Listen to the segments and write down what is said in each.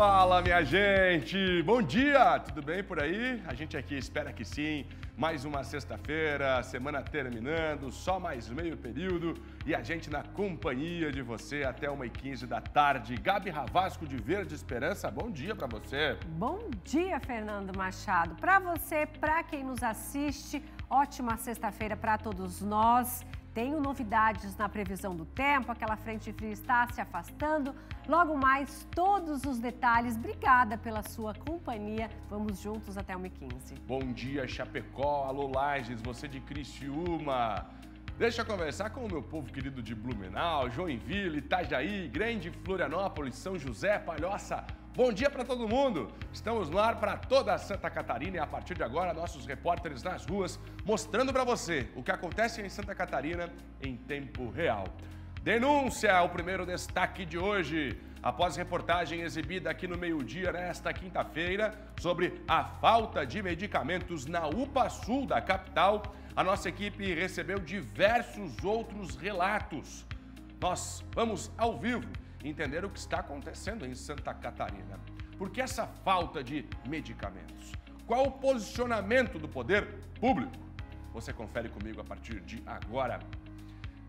Fala, minha gente! Bom dia! Tudo bem por aí? A gente aqui espera que sim. Mais uma sexta-feira, semana terminando, só mais meio período e a gente na companhia de você até 1h15 da tarde. Gabi Ravasco de Verde Esperança, bom dia para você. Bom dia, Fernando Machado. Para você, para quem nos assiste, ótima sexta-feira para todos nós. Tenho novidades na previsão do tempo, aquela frente fria está se afastando. Logo mais, todos os detalhes. Obrigada pela sua companhia. Vamos juntos até 1h15. Bom dia, Chapecó. Alô, Lages, você de Criciúma. Deixa eu conversar com o meu povo querido de Blumenau, Joinville, Itajaí, Grande Florianópolis, São José, Palhoça, Bom dia para todo mundo! Estamos no ar para toda Santa Catarina e a partir de agora nossos repórteres nas ruas mostrando para você o que acontece em Santa Catarina em tempo real. Denúncia o primeiro destaque de hoje. Após reportagem exibida aqui no meio-dia nesta quinta-feira sobre a falta de medicamentos na UPA Sul da capital, a nossa equipe recebeu diversos outros relatos. Nós vamos ao vivo entender o que está acontecendo em Santa Catarina. Por que essa falta de medicamentos? Qual o posicionamento do poder público? Você confere comigo a partir de agora.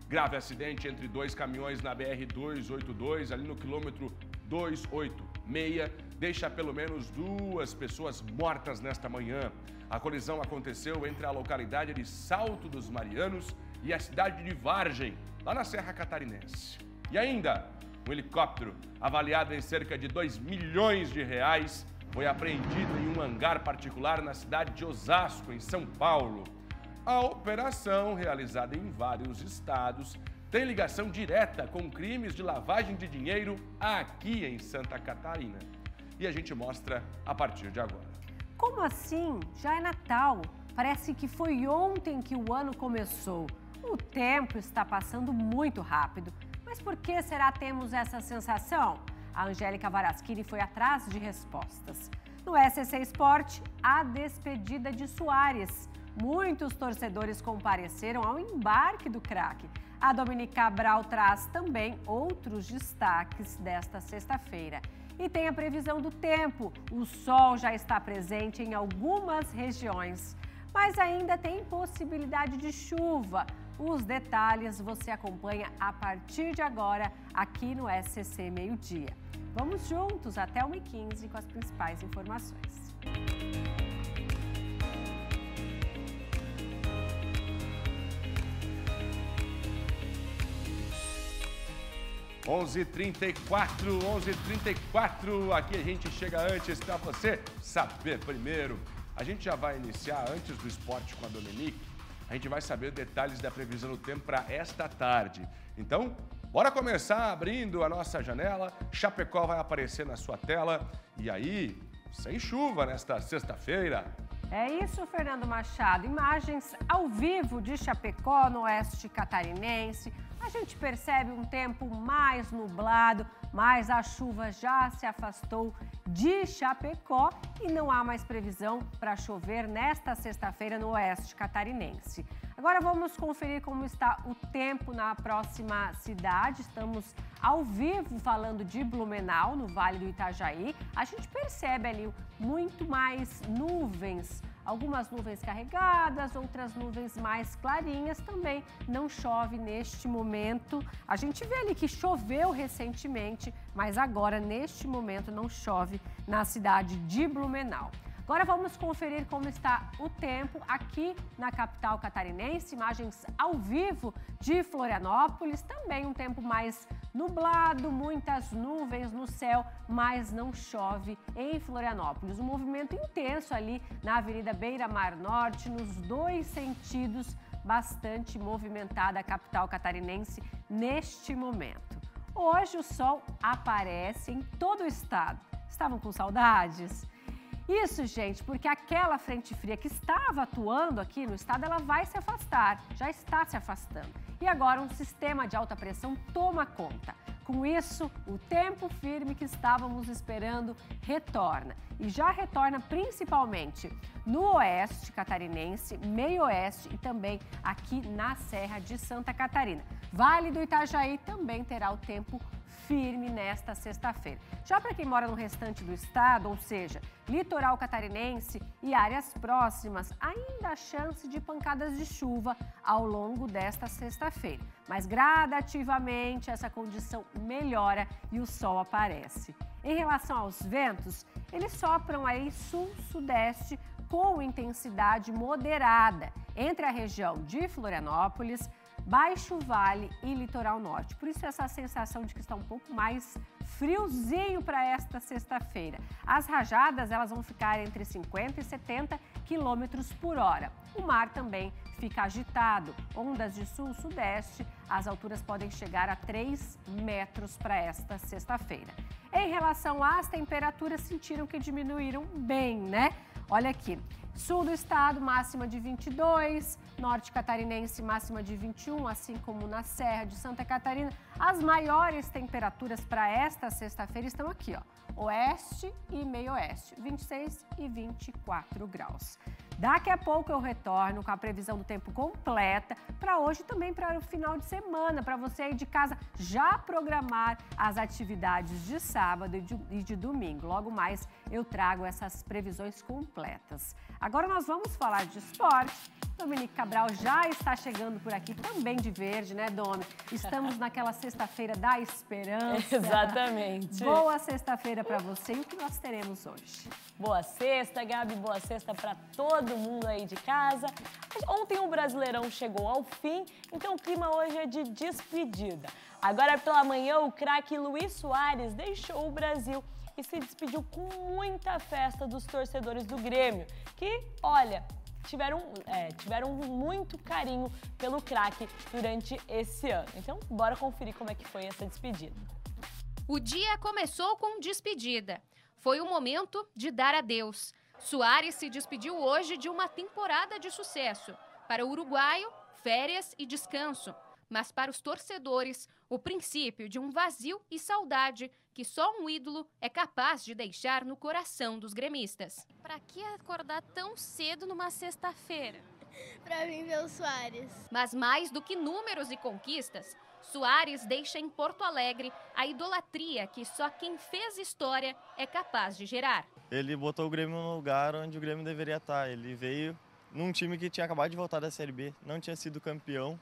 Grave acidente entre dois caminhões na BR-282, ali no quilômetro 286, deixa pelo menos duas pessoas mortas nesta manhã. A colisão aconteceu entre a localidade de Salto dos Marianos e a cidade de Vargem, lá na Serra Catarinense. E ainda, um helicóptero avaliado em cerca de 2 milhões de reais foi apreendido em um hangar particular na cidade de Osasco, em São Paulo. A operação, realizada em vários estados, tem ligação direta com crimes de lavagem de dinheiro aqui em Santa Catarina. E a gente mostra a partir de agora. Como assim? Já é Natal. Parece que foi ontem que o ano começou. O tempo está passando muito rápido. Mas por que será temos essa sensação? A Angélica Varaschini foi atrás de respostas. No SC Esporte, a despedida de Soares. Muitos torcedores compareceram ao embarque do craque. A Dominique Cabral traz também outros destaques desta sexta-feira. E tem a previsão do tempo. O sol já está presente em algumas regiões, mas ainda tem possibilidade de chuva. Os detalhes você acompanha a partir de agora aqui no SCC Meio Dia. Vamos juntos até 1h15 com as principais informações. Onze trinta e quatro, onze trinta e quatro. Aqui a gente chega antes para você saber primeiro. A gente já vai iniciar antes do esporte com a Dominique a gente vai saber detalhes da previsão do tempo para esta tarde. Então, bora começar abrindo a nossa janela. Chapecó vai aparecer na sua tela. E aí, sem chuva nesta sexta-feira. É isso, Fernando Machado. Imagens ao vivo de Chapecó, no oeste catarinense. A gente percebe um tempo mais nublado, mas a chuva já se afastou de Chapecó e não há mais previsão para chover nesta sexta-feira no oeste catarinense. Agora vamos conferir como está o tempo na próxima cidade. Estamos ao vivo falando de Blumenau, no Vale do Itajaí. A gente percebe ali muito mais nuvens Algumas nuvens carregadas, outras nuvens mais clarinhas também. Não chove neste momento. A gente vê ali que choveu recentemente, mas agora, neste momento, não chove na cidade de Blumenau. Agora vamos conferir como está o tempo aqui na capital catarinense. Imagens ao vivo de Florianópolis. Também um tempo mais nublado, muitas nuvens no céu, mas não chove em Florianópolis. Um movimento intenso ali na Avenida Beira Mar Norte, nos dois sentidos, bastante movimentada a capital catarinense neste momento. Hoje o sol aparece em todo o estado. Estavam com saudades? Isso, gente, porque aquela frente fria que estava atuando aqui no estado, ela vai se afastar, já está se afastando. E agora um sistema de alta pressão toma conta. Com isso, o tempo firme que estávamos esperando retorna. E já retorna principalmente no oeste catarinense, meio oeste e também aqui na Serra de Santa Catarina. Vale do Itajaí também terá o tempo firme nesta sexta-feira. Já para quem mora no restante do estado, ou seja, litoral catarinense e áreas próximas, ainda há chance de pancadas de chuva ao longo desta sexta-feira. Mas gradativamente essa condição melhora e o sol aparece. Em relação aos ventos, eles sopram aí sul-sudeste com intensidade moderada entre a região de Florianópolis, Baixo Vale e Litoral Norte. Por isso essa sensação de que está um pouco mais friozinho para esta sexta-feira. As rajadas elas vão ficar entre 50 e 70 quilômetros por hora. O mar também fica agitado. Ondas de sul-sudeste, as alturas podem chegar a 3 metros para esta sexta-feira. Em relação às temperaturas, sentiram que diminuíram bem, né? Olha aqui, Sul do estado, máxima de 22. Norte catarinense, máxima de 21, assim como na Serra de Santa Catarina. As maiores temperaturas para esta sexta-feira estão aqui, ó. Oeste e meio oeste, 26 e 24 graus. Daqui a pouco eu retorno com a previsão do tempo completa para hoje e também para o final de semana, para você aí de casa já programar as atividades de sábado e de domingo. Logo mais eu trago essas previsões completas. Agora nós vamos falar de esporte. Dominique Cabral já está chegando por aqui, também de verde, né, Domi? Estamos naquela sexta-feira da esperança. Exatamente. Boa sexta-feira para você. E o que nós teremos hoje? Boa sexta, Gabi. Boa sexta para todo mundo aí de casa. Ontem o Brasileirão chegou ao fim, então o clima hoje é de despedida. Agora pela manhã, o craque Luiz Soares deixou o Brasil e se despediu com muita festa dos torcedores do Grêmio, que, olha, tiveram, é, tiveram muito carinho pelo craque durante esse ano. Então, bora conferir como é que foi essa despedida. O dia começou com despedida. Foi o momento de dar adeus. Soares se despediu hoje de uma temporada de sucesso. Para o uruguaio, férias e descanso. Mas para os torcedores, o princípio de um vazio e saudade que só um ídolo é capaz de deixar no coração dos gremistas. Para que acordar tão cedo numa sexta-feira? Para mim ver o Soares. Mas mais do que números e conquistas, Soares deixa em Porto Alegre a idolatria que só quem fez história é capaz de gerar. Ele botou o Grêmio no lugar onde o Grêmio deveria estar. Ele veio num time que tinha acabado de voltar da Série B, não tinha sido campeão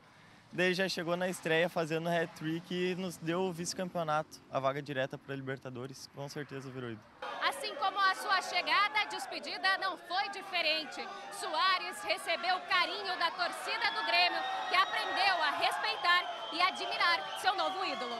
Daí já chegou na estreia fazendo hat-trick e nos deu o vice-campeonato, a vaga direta para a Libertadores. Com certeza virou ídolo. Assim como a sua chegada, a despedida não foi diferente. Soares recebeu o carinho da torcida do Grêmio, que aprendeu a respeitar e admirar seu novo ídolo.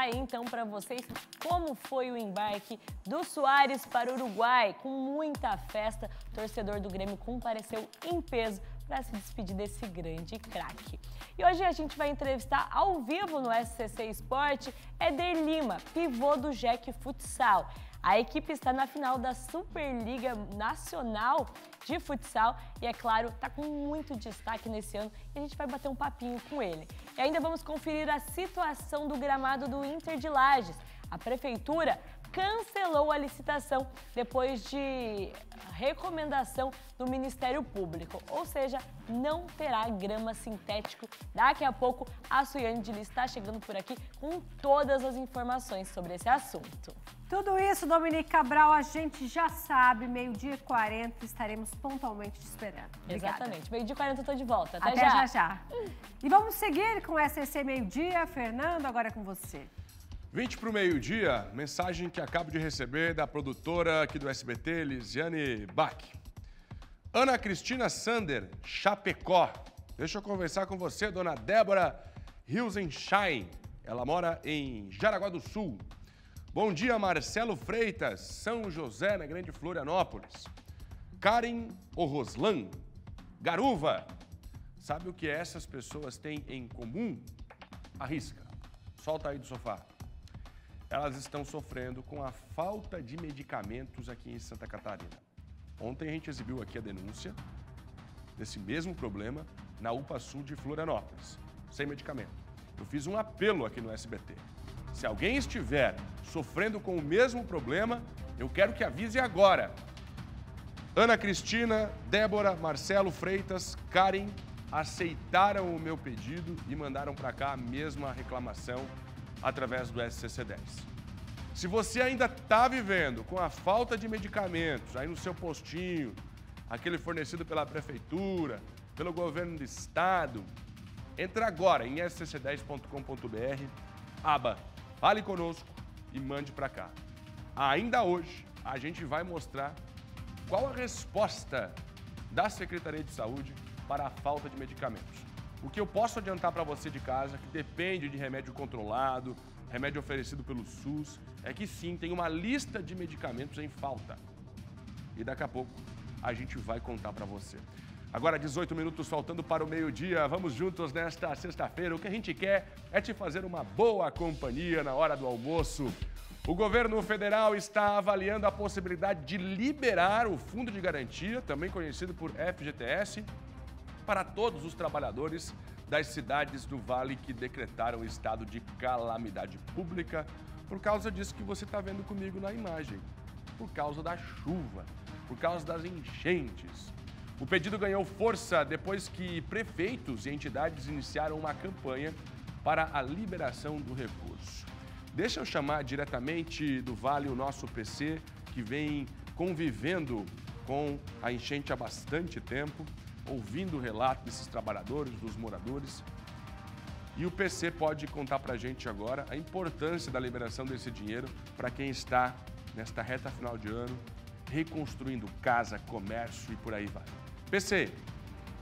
Aí então para vocês como foi o embarque do Soares para o Uruguai. Com muita festa, o torcedor do Grêmio compareceu em peso para se despedir desse grande craque. E hoje a gente vai entrevistar ao vivo no SCC Esporte Eder Lima, pivô do Jack Futsal. A equipe está na final da Superliga Nacional de Futsal e, é claro, está com muito destaque nesse ano e a gente vai bater um papinho com ele. E ainda vamos conferir a situação do gramado do Inter de Lages. A prefeitura cancelou a licitação depois de recomendação do Ministério Público, ou seja, não terá grama sintético. Daqui a pouco a Suiane de está chegando por aqui com todas as informações sobre esse assunto. Tudo isso, Dominique Cabral, a gente já sabe, meio-dia e 40 estaremos pontualmente te esperando. Obrigada. Exatamente, meio-dia e 40 eu tô de volta. Até, Até já. já já. E vamos seguir com o SCC Meio-Dia. Fernando, agora é com você. 20 para o meio-dia, mensagem que acabo de receber da produtora aqui do SBT, Lisiane Bach. Ana Cristina Sander, Chapecó. Deixa eu conversar com você, dona Débora Hilsenschein. Ela mora em Jaraguá do Sul. Bom dia, Marcelo Freitas, São José, na Grande Florianópolis. Karen Oroslan, Garuva. Sabe o que essas pessoas têm em comum? Arrisca. Solta aí do sofá elas estão sofrendo com a falta de medicamentos aqui em Santa Catarina. Ontem a gente exibiu aqui a denúncia desse mesmo problema na UPA Sul de Florianópolis, sem medicamento. Eu fiz um apelo aqui no SBT. Se alguém estiver sofrendo com o mesmo problema, eu quero que avise agora. Ana Cristina, Débora, Marcelo Freitas, Karen aceitaram o meu pedido e mandaram para cá a mesma reclamação através do SCC-10. Se você ainda está vivendo com a falta de medicamentos aí no seu postinho, aquele fornecido pela prefeitura, pelo governo do estado, entra agora em scc10.com.br, aba Fale Conosco e mande para cá. Ainda hoje, a gente vai mostrar qual a resposta da Secretaria de Saúde para a falta de medicamentos. O que eu posso adiantar para você de casa, que depende de remédio controlado, remédio oferecido pelo SUS, é que sim, tem uma lista de medicamentos em falta. E daqui a pouco a gente vai contar para você. Agora, 18 minutos faltando para o meio-dia. Vamos juntos nesta sexta-feira. O que a gente quer é te fazer uma boa companhia na hora do almoço. O governo federal está avaliando a possibilidade de liberar o Fundo de Garantia, também conhecido por FGTS, para todos os trabalhadores das cidades do Vale que decretaram estado de calamidade pública por causa disso que você está vendo comigo na imagem, por causa da chuva, por causa das enchentes. O pedido ganhou força depois que prefeitos e entidades iniciaram uma campanha para a liberação do recurso. Deixa eu chamar diretamente do Vale o nosso PC, que vem convivendo com a enchente há bastante tempo ouvindo o relato desses trabalhadores, dos moradores. E o PC pode contar para a gente agora a importância da liberação desse dinheiro para quem está nesta reta final de ano reconstruindo casa, comércio e por aí vai. PC,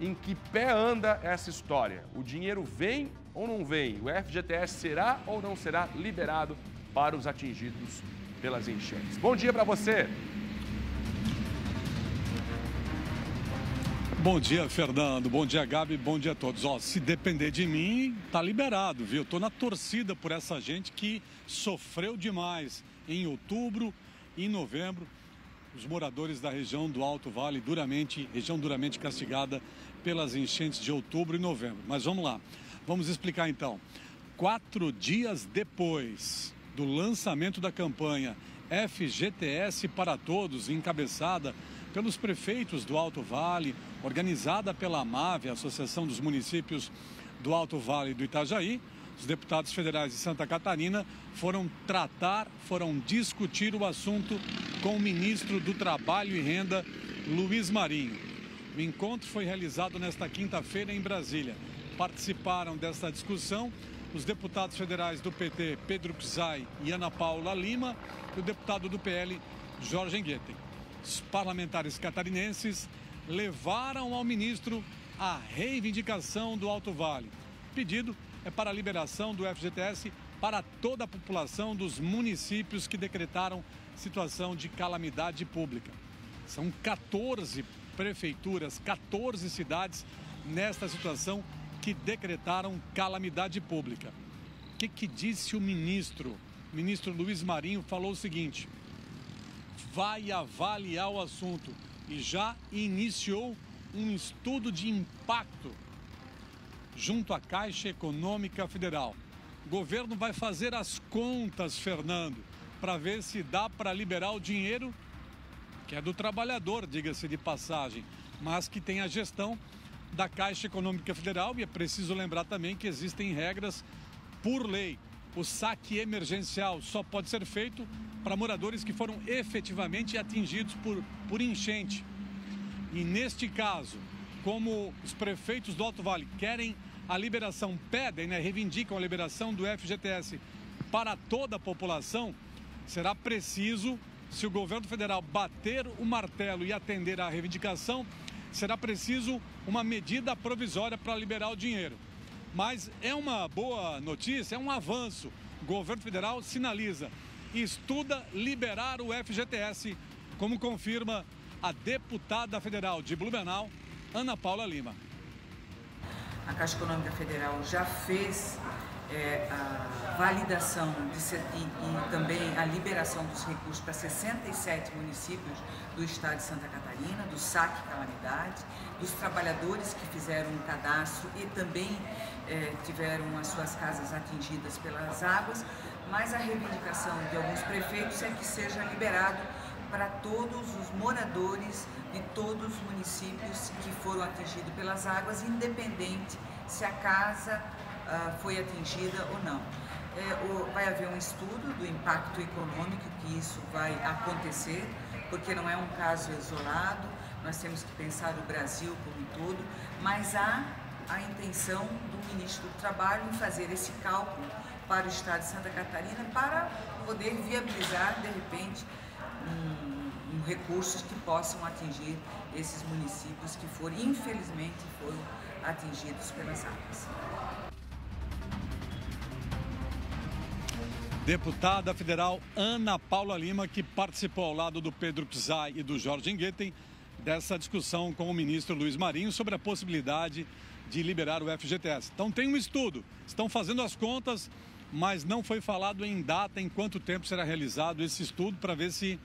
em que pé anda essa história? O dinheiro vem ou não vem? O FGTS será ou não será liberado para os atingidos pelas enchentes? Bom dia para você! Bom dia, Fernando. Bom dia, Gabi. Bom dia a todos. Ó, se depender de mim, tá liberado, viu? Tô na torcida por essa gente que sofreu demais em outubro em novembro. Os moradores da região do Alto Vale, duramente, região duramente castigada pelas enchentes de outubro e novembro. Mas vamos lá. Vamos explicar então. Quatro dias depois do lançamento da campanha FGTS para Todos, encabeçada pelos prefeitos do Alto Vale, organizada pela AMAV, Associação dos Municípios do Alto Vale do Itajaí, os deputados federais de Santa Catarina foram tratar, foram discutir o assunto com o ministro do Trabalho e Renda, Luiz Marinho. O encontro foi realizado nesta quinta-feira em Brasília. Participaram desta discussão os deputados federais do PT, Pedro Pizai e Ana Paula Lima, e o deputado do PL, Jorge Engueten. Os parlamentares catarinenses levaram ao ministro a reivindicação do Alto Vale. Pedido é para a liberação do FGTS para toda a população dos municípios que decretaram situação de calamidade pública. São 14 prefeituras, 14 cidades nesta situação que decretaram calamidade pública. O que, que disse o ministro? O ministro Luiz Marinho falou o seguinte: vai avaliar o assunto e já iniciou um estudo de impacto junto à Caixa Econômica Federal. O governo vai fazer as contas, Fernando, para ver se dá para liberar o dinheiro que é do trabalhador, diga-se de passagem, mas que tem a gestão da Caixa Econômica Federal e é preciso lembrar também que existem regras por lei. O saque emergencial só pode ser feito para moradores que foram efetivamente atingidos por, por enchente. E neste caso, como os prefeitos do Alto Vale querem a liberação, pedem, né, reivindicam a liberação do FGTS para toda a população, será preciso, se o governo federal bater o martelo e atender à reivindicação, será preciso uma medida provisória para liberar o dinheiro. Mas é uma boa notícia, é um avanço. O governo federal sinaliza estuda liberar o FGTS, como confirma a deputada federal de Blumenau, Ana Paula Lima. A Caixa Econômica Federal já fez é, a validação de, e, e, também a liberação dos recursos para 67 municípios do estado de Santa Catarina, do SAC Calamidade, dos trabalhadores que fizeram um cadastro e também é, tiveram as suas casas atingidas pelas águas, mas a reivindicação de alguns prefeitos é que seja liberado para todos os moradores de todos os municípios que foram atingidos pelas águas, independente se a casa uh, foi atingida ou não. É, vai haver um estudo do impacto econômico que isso vai acontecer, porque não é um caso isolado, nós temos que pensar o Brasil como um todo, mas há a intenção do ministro do Trabalho em fazer esse cálculo para o estado de Santa Catarina para poder viabilizar, de repente, um, um recursos que possam atingir esses municípios que foram, infelizmente, foram atingidos pelas águas. Deputada federal Ana Paula Lima, que participou ao lado do Pedro Pizai e do Jorge Engueten dessa discussão com o ministro Luiz Marinho sobre a possibilidade de liberar o FGTS. Então tem um estudo, estão fazendo as contas, mas não foi falado em data, em quanto tempo será realizado esse estudo para ver se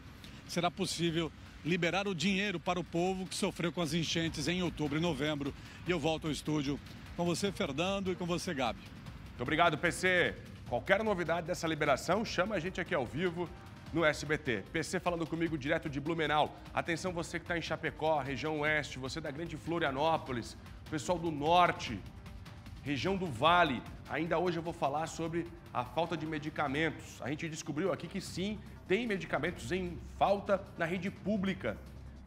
será possível liberar o dinheiro para o povo que sofreu com as enchentes em outubro e novembro. E eu volto ao estúdio com você, Fernando, e com você, Gabi. Muito obrigado, PC. Qualquer novidade dessa liberação, chama a gente aqui ao vivo no SBT. PC falando comigo direto de Blumenau. Atenção você que está em Chapecó, região oeste, você da grande Florianópolis, pessoal do norte, região do Vale. Ainda hoje eu vou falar sobre a falta de medicamentos. A gente descobriu aqui que sim, tem medicamentos em falta na rede pública.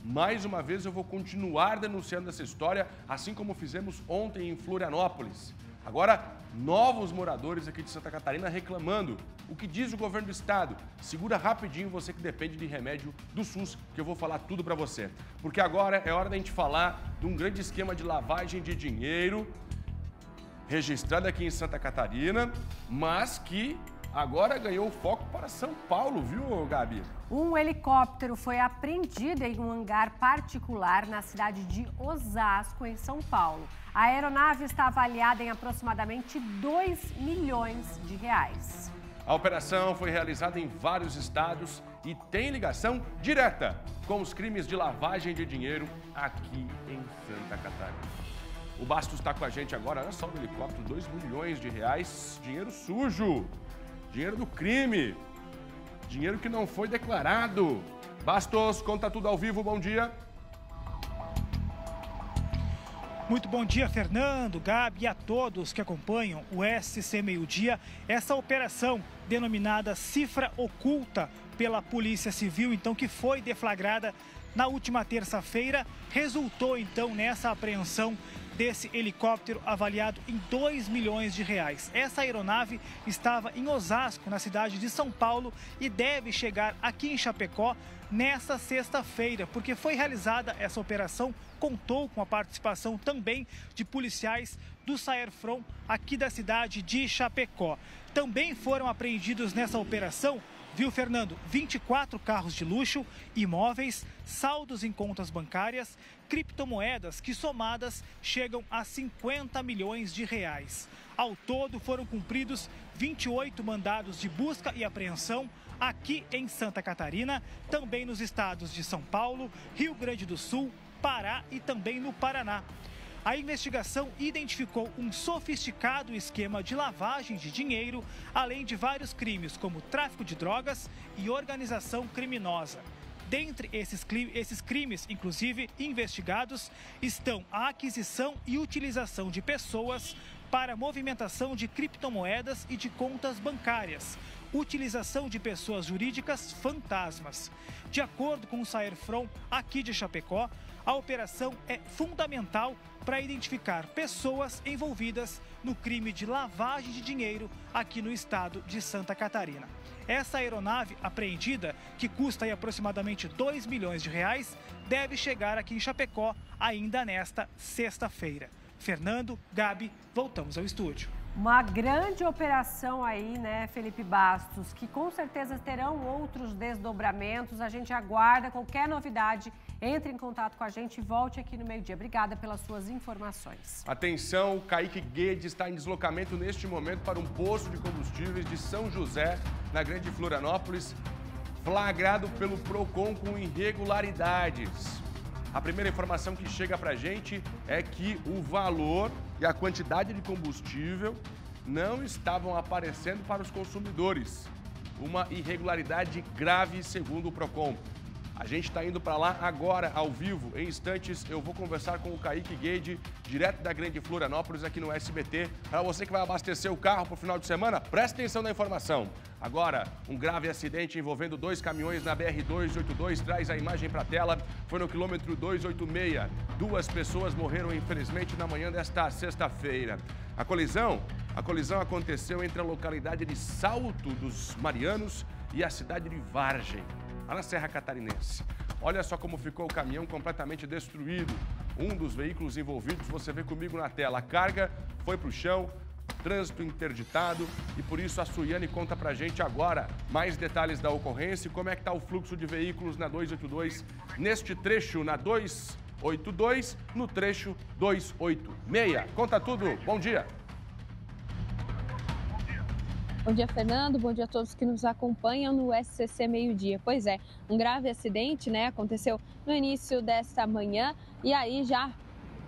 Mais uma vez eu vou continuar denunciando essa história, assim como fizemos ontem em Florianópolis. Agora, novos moradores aqui de Santa Catarina reclamando. O que diz o governo do estado? Segura rapidinho você que depende de remédio do SUS, que eu vou falar tudo para você. Porque agora é hora da gente falar de um grande esquema de lavagem de dinheiro registrado aqui em Santa Catarina, mas que agora ganhou foco para São Paulo, viu, Gabi? Um helicóptero foi apreendido em um hangar particular na cidade de Osasco, em São Paulo. A aeronave está avaliada em aproximadamente 2 milhões de reais. A operação foi realizada em vários estados e tem ligação direta com os crimes de lavagem de dinheiro aqui em Santa Catarina. O Bastos está com a gente agora, olha só no helicóptero, 2 milhões de reais, dinheiro sujo, dinheiro do crime, dinheiro que não foi declarado. Bastos, conta tudo ao vivo, bom dia. Muito bom dia, Fernando, Gabi e a todos que acompanham o SC Meio Dia. Essa operação denominada Cifra Oculta pela Polícia Civil, então que foi deflagrada na última terça-feira, resultou então nessa apreensão desse helicóptero avaliado em 2 milhões de reais. Essa aeronave estava em Osasco, na cidade de São Paulo, e deve chegar aqui em Chapecó nesta sexta-feira, porque foi realizada essa operação, contou com a participação também de policiais do Saerfron aqui da cidade de Chapecó. Também foram apreendidos nessa operação Viu, Fernando? 24 carros de luxo, imóveis, saldos em contas bancárias, criptomoedas que somadas chegam a 50 milhões de reais. Ao todo foram cumpridos 28 mandados de busca e apreensão aqui em Santa Catarina, também nos estados de São Paulo, Rio Grande do Sul, Pará e também no Paraná. A investigação identificou um sofisticado esquema de lavagem de dinheiro, além de vários crimes como tráfico de drogas e organização criminosa. Dentre esses, esses crimes, inclusive investigados, estão a aquisição e utilização de pessoas para movimentação de criptomoedas e de contas bancárias, utilização de pessoas jurídicas fantasmas. De acordo com o Saerfron, aqui de Chapecó, a operação é fundamental para identificar pessoas envolvidas no crime de lavagem de dinheiro aqui no estado de Santa Catarina. Essa aeronave apreendida, que custa aproximadamente 2 milhões de reais, deve chegar aqui em Chapecó ainda nesta sexta-feira. Fernando, Gabi, voltamos ao estúdio. Uma grande operação aí, né, Felipe Bastos, que com certeza terão outros desdobramentos. A gente aguarda qualquer novidade. Entre em contato com a gente e volte aqui no meio-dia. Obrigada pelas suas informações. Atenção, Kaique Guedes está em deslocamento neste momento para um posto de combustíveis de São José, na Grande Florianópolis, flagrado pelo PROCON com irregularidades. A primeira informação que chega para a gente é que o valor e a quantidade de combustível não estavam aparecendo para os consumidores. Uma irregularidade grave, segundo o PROCON. A gente está indo para lá agora, ao vivo. Em instantes, eu vou conversar com o Kaique Guede, direto da Grande Florianópolis, aqui no SBT. Para você que vai abastecer o carro para o final de semana, preste atenção na informação. Agora, um grave acidente envolvendo dois caminhões na BR-282 traz a imagem para a tela. Foi no quilômetro 286. Duas pessoas morreram, infelizmente, na manhã desta sexta-feira. A colisão, a colisão aconteceu entre a localidade de Salto dos Marianos e a cidade de Vargem lá na Serra Catarinense. Olha só como ficou o caminhão completamente destruído. Um dos veículos envolvidos, você vê comigo na tela. A carga foi para o chão, trânsito interditado e por isso a Suiane conta pra gente agora mais detalhes da ocorrência e como é que está o fluxo de veículos na 282 neste trecho na 282 no trecho 286. Conta tudo. Bom dia. Bom dia, Fernando. Bom dia a todos que nos acompanham no SCC Meio Dia. Pois é, um grave acidente, né, aconteceu no início desta manhã e aí já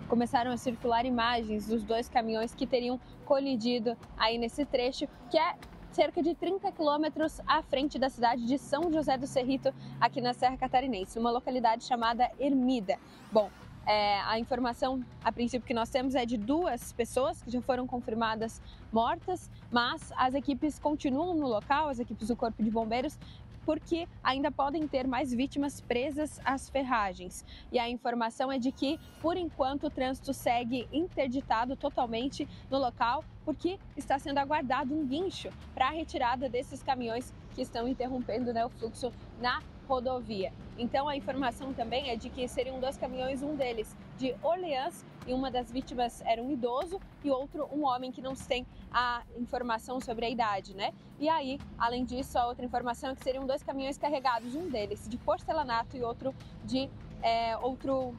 começaram a circular imagens dos dois caminhões que teriam colidido aí nesse trecho, que é cerca de 30 quilômetros à frente da cidade de São José do Cerrito, aqui na Serra Catarinense, uma localidade chamada Ermida. Bom, é, a informação, a princípio, que nós temos é de duas pessoas que já foram confirmadas mortas, mas as equipes continuam no local, as equipes do Corpo de Bombeiros, porque ainda podem ter mais vítimas presas às ferragens. E a informação é de que, por enquanto, o trânsito segue interditado totalmente no local, porque está sendo aguardado um guincho para a retirada desses caminhões que estão interrompendo né, o fluxo na rodovia. Então a informação também é de que seriam dois caminhões, um deles de Orleans e uma das vítimas era um idoso e outro um homem que não se tem a informação sobre a idade, né? E aí, além disso, a outra informação é que seriam dois caminhões carregados, um deles de porcelanato e outro de é, outro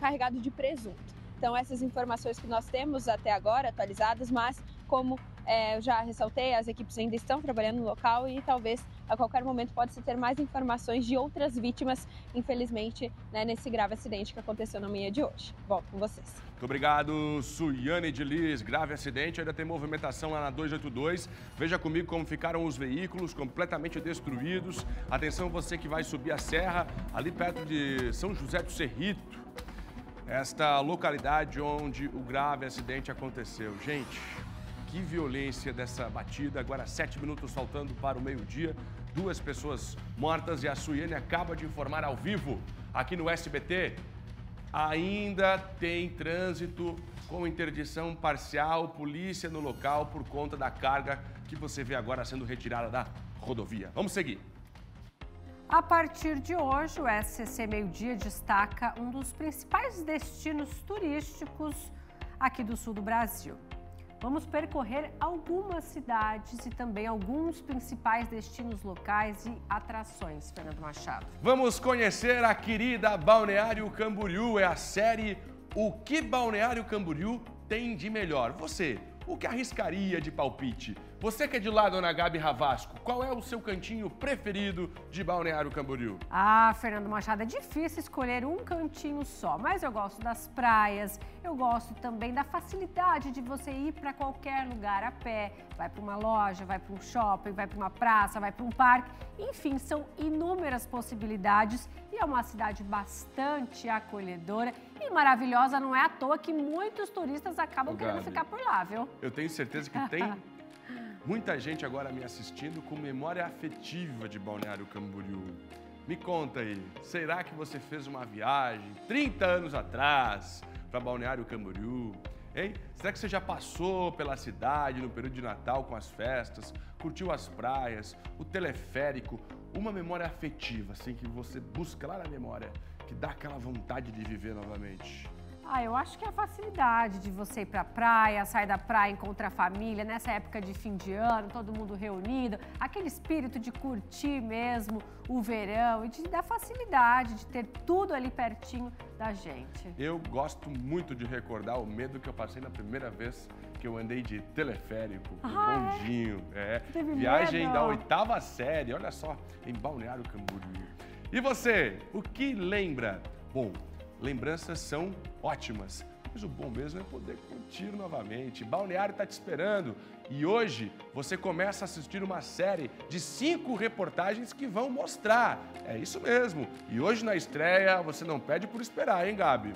carregado de presunto. Então essas informações que nós temos até agora atualizadas, mas como é, eu já ressaltei, as equipes ainda estão trabalhando no local e talvez a qualquer momento pode-se ter mais informações de outras vítimas, infelizmente, né, nesse grave acidente que aconteceu na manhã de hoje. Volto com vocês. Muito obrigado, Suiane de Liz. Grave acidente, ainda tem movimentação lá na 282. Veja comigo como ficaram os veículos completamente destruídos. Atenção você que vai subir a serra, ali perto de São José do Cerrito. Esta localidade onde o grave acidente aconteceu. Gente, que violência dessa batida. Agora, sete minutos faltando para o meio-dia. Duas pessoas mortas e a Suiane acaba de informar ao vivo aqui no SBT. Ainda tem trânsito com interdição parcial, polícia no local por conta da carga que você vê agora sendo retirada da rodovia. Vamos seguir. A partir de hoje, o SCC Meio Dia destaca um dos principais destinos turísticos aqui do sul do Brasil. Vamos percorrer algumas cidades e também alguns principais destinos locais e atrações, Fernando Machado. Vamos conhecer a querida Balneário Camboriú. É a série O que Balneário Camboriú tem de melhor. Você, o que arriscaria de palpite? Você que é de lá, dona Gabi Ravasco, qual é o seu cantinho preferido de Balneário Camboriú? Ah, Fernando Machado, é difícil escolher um cantinho só, mas eu gosto das praias, eu gosto também da facilidade de você ir para qualquer lugar a pé, vai para uma loja, vai para um shopping, vai para uma praça, vai para um parque, enfim, são inúmeras possibilidades e é uma cidade bastante acolhedora e maravilhosa, não é à toa que muitos turistas acabam Ô, querendo Gabi, ficar por lá, viu? Eu tenho certeza que tem Muita gente agora me assistindo com memória afetiva de Balneário Camboriú. Me conta aí, será que você fez uma viagem 30 anos atrás para Balneário Camboriú? Hein? Será que você já passou pela cidade no período de Natal com as festas, curtiu as praias, o teleférico, uma memória afetiva, assim, que você busca lá na memória, que dá aquela vontade de viver novamente? Ah, eu acho que é a facilidade de você ir para a praia, sair da praia, encontrar a família, nessa época de fim de ano, todo mundo reunido, aquele espírito de curtir mesmo o verão e de dar facilidade de ter tudo ali pertinho da gente. Eu gosto muito de recordar o medo que eu passei na primeira vez eu andei de teleférico, ah, bondinho. É. é. Viagem medo? da oitava série, olha só, em Balneário Camboriú. E você, o que lembra? Bom, lembranças são ótimas. Mas o bom mesmo é poder curtir novamente. Balneário está te esperando. E hoje você começa a assistir uma série de cinco reportagens que vão mostrar. É isso mesmo. E hoje na estreia você não pede por esperar, hein, Gabi?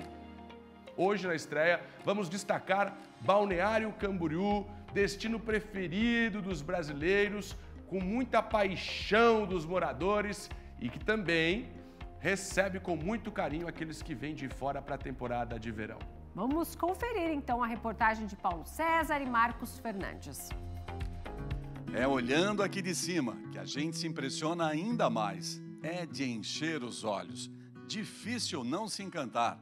Hoje na estreia vamos destacar Balneário Camboriú, destino preferido dos brasileiros, com muita paixão dos moradores e que também recebe com muito carinho aqueles que vêm de fora para a temporada de verão. Vamos conferir então a reportagem de Paulo César e Marcos Fernandes. É olhando aqui de cima que a gente se impressiona ainda mais. É de encher os olhos. Difícil não se encantar.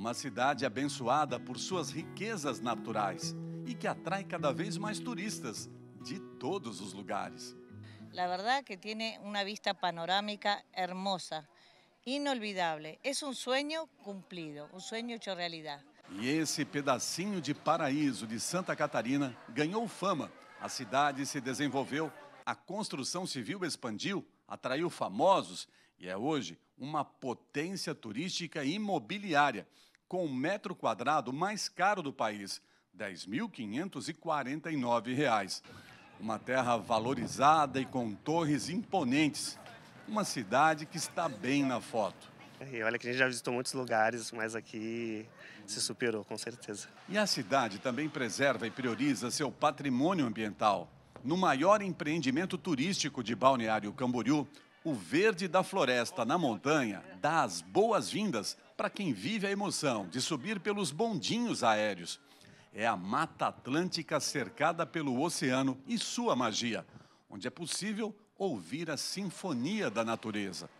Uma cidade abençoada por suas riquezas naturais e que atrai cada vez mais turistas de todos os lugares. La verdad que tiene una vista panorámica hermosa, inolvidable. Es un sueño cumplido, un sueño hecho realidad. E esse pedacinho de paraíso de Santa Catarina ganhou fama. A cidade se desenvolveu, a construção civil expandiu, atraiu famosos e é hoje uma potência turística e imobiliária, com o metro quadrado mais caro do país, R$ 10.549. Uma terra valorizada e com torres imponentes. Uma cidade que está bem na foto. E olha que a gente já visitou muitos lugares, mas aqui se superou, com certeza. E a cidade também preserva e prioriza seu patrimônio ambiental. No maior empreendimento turístico de Balneário Camboriú, o verde da floresta na montanha dá as boas-vindas para quem vive a emoção de subir pelos bondinhos aéreos. É a Mata Atlântica cercada pelo oceano e sua magia, onde é possível ouvir a sinfonia da natureza.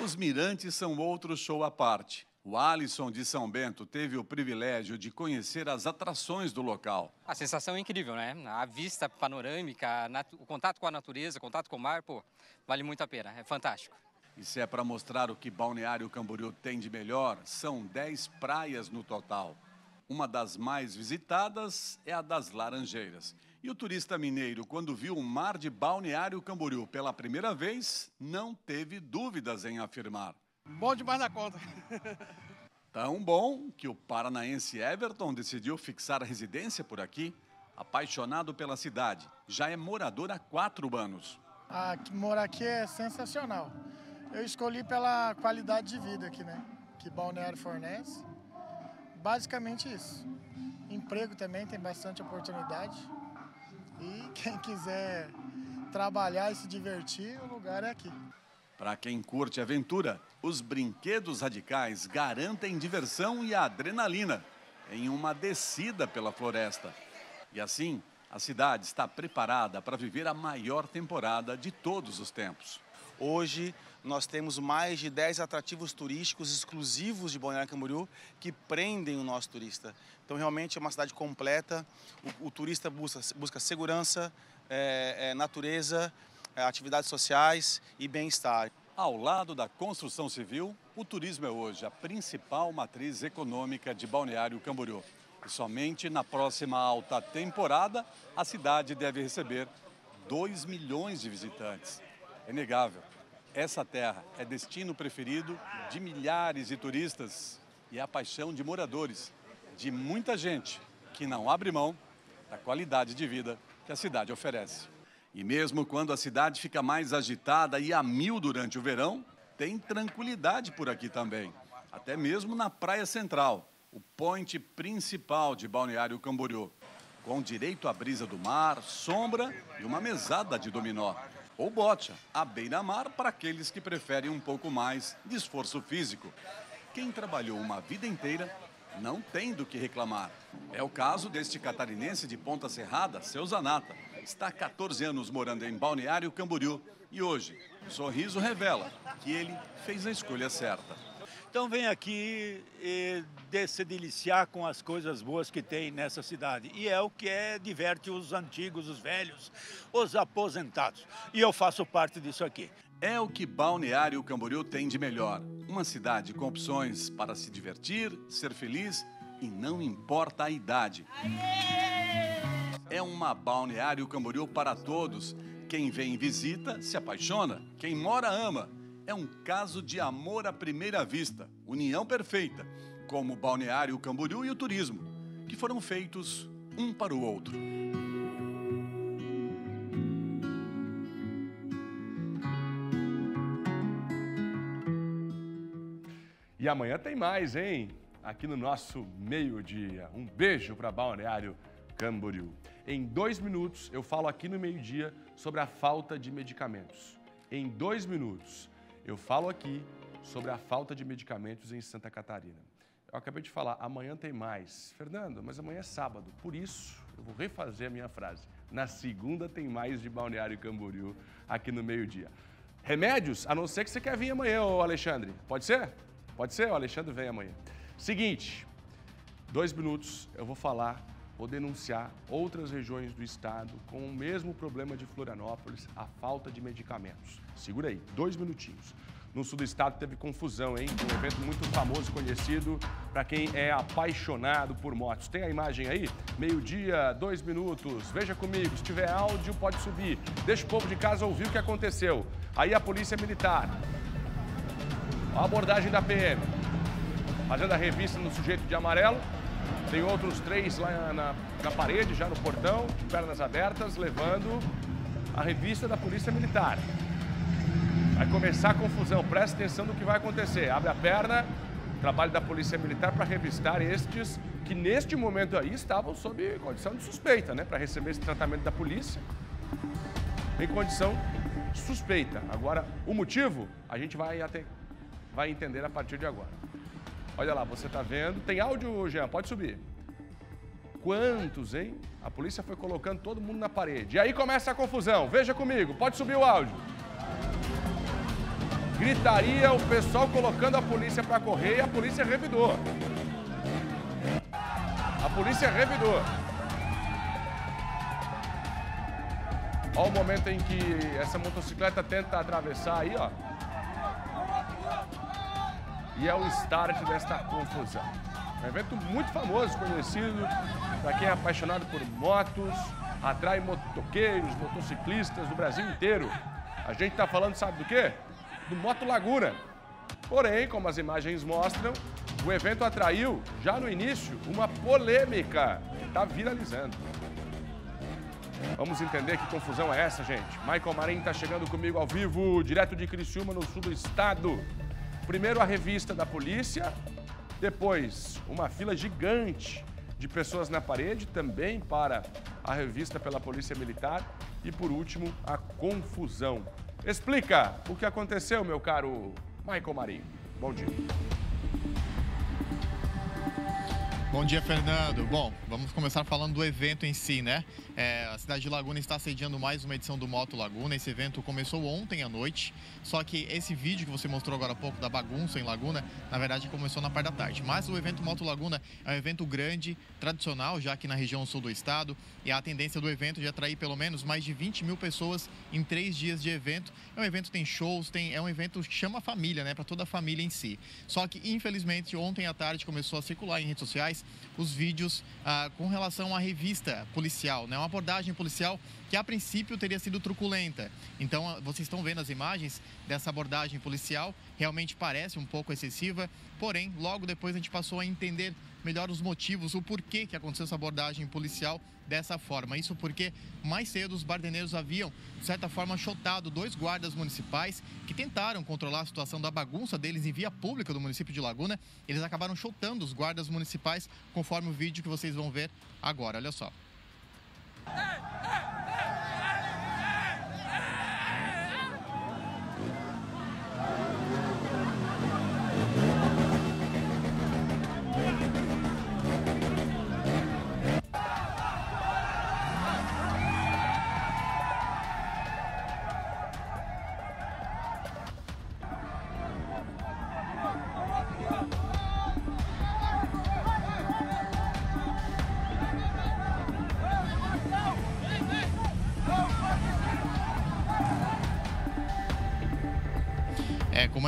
Os mirantes são outro show à parte. O Alisson de São Bento teve o privilégio de conhecer as atrações do local. A sensação é incrível, né? A vista panorâmica, o contato com a natureza, o contato com o mar, pô, vale muito a pena, é fantástico. E se é para mostrar o que Balneário Camboriú tem de melhor, são 10 praias no total. Uma das mais visitadas é a das Laranjeiras. E o turista mineiro, quando viu o mar de Balneário Camboriú pela primeira vez, não teve dúvidas em afirmar. Bom demais na conta. Tão bom que o paranaense Everton decidiu fixar residência por aqui, apaixonado pela cidade. Já é morador há quatro anos. Ah, morar aqui é sensacional. Eu escolhi pela qualidade de vida aqui, né? Que Balneário fornece. Basicamente isso. Emprego também tem bastante oportunidade. E quem quiser trabalhar e se divertir, o lugar é aqui. Para quem curte aventura, os brinquedos radicais garantem diversão e adrenalina em uma descida pela floresta. E assim, a cidade está preparada para viver a maior temporada de todos os tempos. Hoje, nós temos mais de 10 atrativos turísticos exclusivos de Balneário Camboriú que prendem o nosso turista. Então, realmente é uma cidade completa. O, o turista busca, busca segurança, é, é, natureza, é, atividades sociais e bem-estar. Ao lado da construção civil, o turismo é hoje a principal matriz econômica de Balneário Camboriú. E somente na próxima alta temporada, a cidade deve receber 2 milhões de visitantes. É negável essa terra é destino preferido de milhares de turistas e é a paixão de moradores, de muita gente que não abre mão da qualidade de vida que a cidade oferece. E mesmo quando a cidade fica mais agitada e a mil durante o verão, tem tranquilidade por aqui também. Até mesmo na Praia Central, o ponte principal de Balneário Camboriú, com direito à brisa do mar, sombra e uma mesada de dominó ou bote, à beira-mar para aqueles que preferem um pouco mais de esforço físico. Quem trabalhou uma vida inteira não tem do que reclamar. É o caso deste catarinense de Ponta Serrada, seu Zanata. Está há 14 anos morando em Balneário Camboriú e hoje, o sorriso revela que ele fez a escolha certa. Então vem aqui e se deliciar com as coisas boas que tem nessa cidade. E é o que é, diverte os antigos, os velhos, os aposentados. E eu faço parte disso aqui. É o que Balneário Camboriú tem de melhor. Uma cidade com opções para se divertir, ser feliz e não importa a idade. É uma Balneário Camboriú para todos. Quem vem em visita se apaixona, quem mora ama é um caso de amor à primeira vista, união perfeita. como o Balneário Camboriú e o turismo, que foram feitos um para o outro. E amanhã tem mais, hein? Aqui no nosso meio-dia. Um beijo para Balneário Camboriú. Em dois minutos, eu falo aqui no meio-dia sobre a falta de medicamentos. Em dois minutos, eu falo aqui sobre a falta de medicamentos em Santa Catarina. Eu acabei de falar, amanhã tem mais. Fernando, mas amanhã é sábado, por isso eu vou refazer a minha frase. Na segunda tem mais de Balneário Camboriú aqui no meio-dia. Remédios, a não ser que você quer vir amanhã, ô Alexandre. Pode ser? Pode ser? O Alexandre vem amanhã. Seguinte, dois minutos eu vou falar, vou denunciar outras regiões do estado com o mesmo problema de Florianópolis, a falta de medicamentos. Segura aí, dois minutinhos. No sul do estado teve confusão, hein? Um evento muito famoso, conhecido para quem é apaixonado por motos. Tem a imagem aí? Meio-dia, dois minutos. Veja comigo, se tiver áudio, pode subir. Deixa o povo de casa ouvir o que aconteceu. Aí a polícia militar. A abordagem da PM fazendo a revista no sujeito de amarelo. Tem outros três lá na, na parede, já no portão, de pernas abertas, levando a revista da Polícia Militar. Vai começar a confusão, presta atenção no que vai acontecer. Abre a perna, trabalho da Polícia Militar para revistar estes que neste momento aí estavam sob condição de suspeita, né? Para receber esse tratamento da polícia em condição suspeita. Agora, o motivo a gente vai, até, vai entender a partir de agora. Olha lá, você está vendo. Tem áudio, Jean? Pode subir. Quantos, hein? A polícia foi colocando todo mundo na parede. E aí começa a confusão. Veja comigo, pode subir o áudio. Gritaria, o pessoal colocando a polícia para correr e a polícia revidou. A polícia revidou. Olha o momento em que essa motocicleta tenta atravessar aí, ó e é o start desta confusão. Um evento muito famoso, conhecido para quem é apaixonado por motos, atrai motoqueiros, motociclistas do Brasil inteiro. A gente está falando, sabe do quê? Do Moto Laguna. Porém, como as imagens mostram, o evento atraiu, já no início, uma polêmica. Está viralizando. Vamos entender que confusão é essa, gente. Michael Marim está chegando comigo ao vivo, direto de Criciúma, no sul do estado. Primeiro a revista da polícia, depois uma fila gigante de pessoas na parede, também para a revista pela Polícia Militar e, por último, a confusão. Explica o que aconteceu, meu caro Michael Marinho. Bom dia. Bom dia, Fernando. Bom, vamos começar falando do evento em si, né? É, a cidade de Laguna está sediando mais uma edição do Moto Laguna. Esse evento começou ontem à noite, só que esse vídeo que você mostrou agora há pouco da bagunça em Laguna, na verdade começou na parte da tarde. Mas o evento Moto Laguna é um evento grande, tradicional, já aqui na região sul do estado, e a tendência do evento é de atrair pelo menos mais de 20 mil pessoas em três dias de evento. É um evento que tem shows, tem, é um evento que chama a família, né? Para toda a família em si. Só que, infelizmente, ontem à tarde começou a circular em redes sociais os vídeos ah, com relação à revista policial, né? Uma abordagem policial que a princípio teria sido truculenta. Então, ah, vocês estão vendo as imagens dessa abordagem policial, realmente parece um pouco excessiva, porém, logo depois a gente passou a entender melhor os motivos, o porquê que aconteceu essa abordagem policial dessa forma. Isso porque mais cedo os bardeneiros haviam, de certa forma, chotado dois guardas municipais que tentaram controlar a situação da bagunça deles em via pública do município de Laguna. Eles acabaram chotando os guardas municipais, conforme o vídeo que vocês vão ver agora. Olha só. Ei, ei, ei.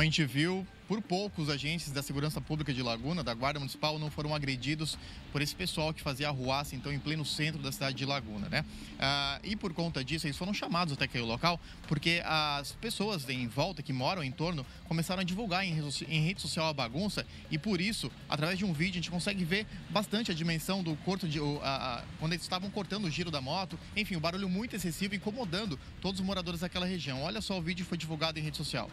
A gente viu, por pouco os agentes da Segurança Pública de Laguna, da Guarda Municipal, não foram agredidos por esse pessoal que fazia arruaça, então, em pleno centro da cidade de Laguna, né? Ah, e por conta disso, eles foram chamados até aquele local, porque as pessoas em volta, que moram em torno, começaram a divulgar em, em rede social a bagunça e por isso, através de um vídeo, a gente consegue ver bastante a dimensão do corto de. A, a, quando eles estavam cortando o giro da moto, enfim, o barulho muito excessivo, incomodando todos os moradores daquela região. Olha só o vídeo foi divulgado em rede social.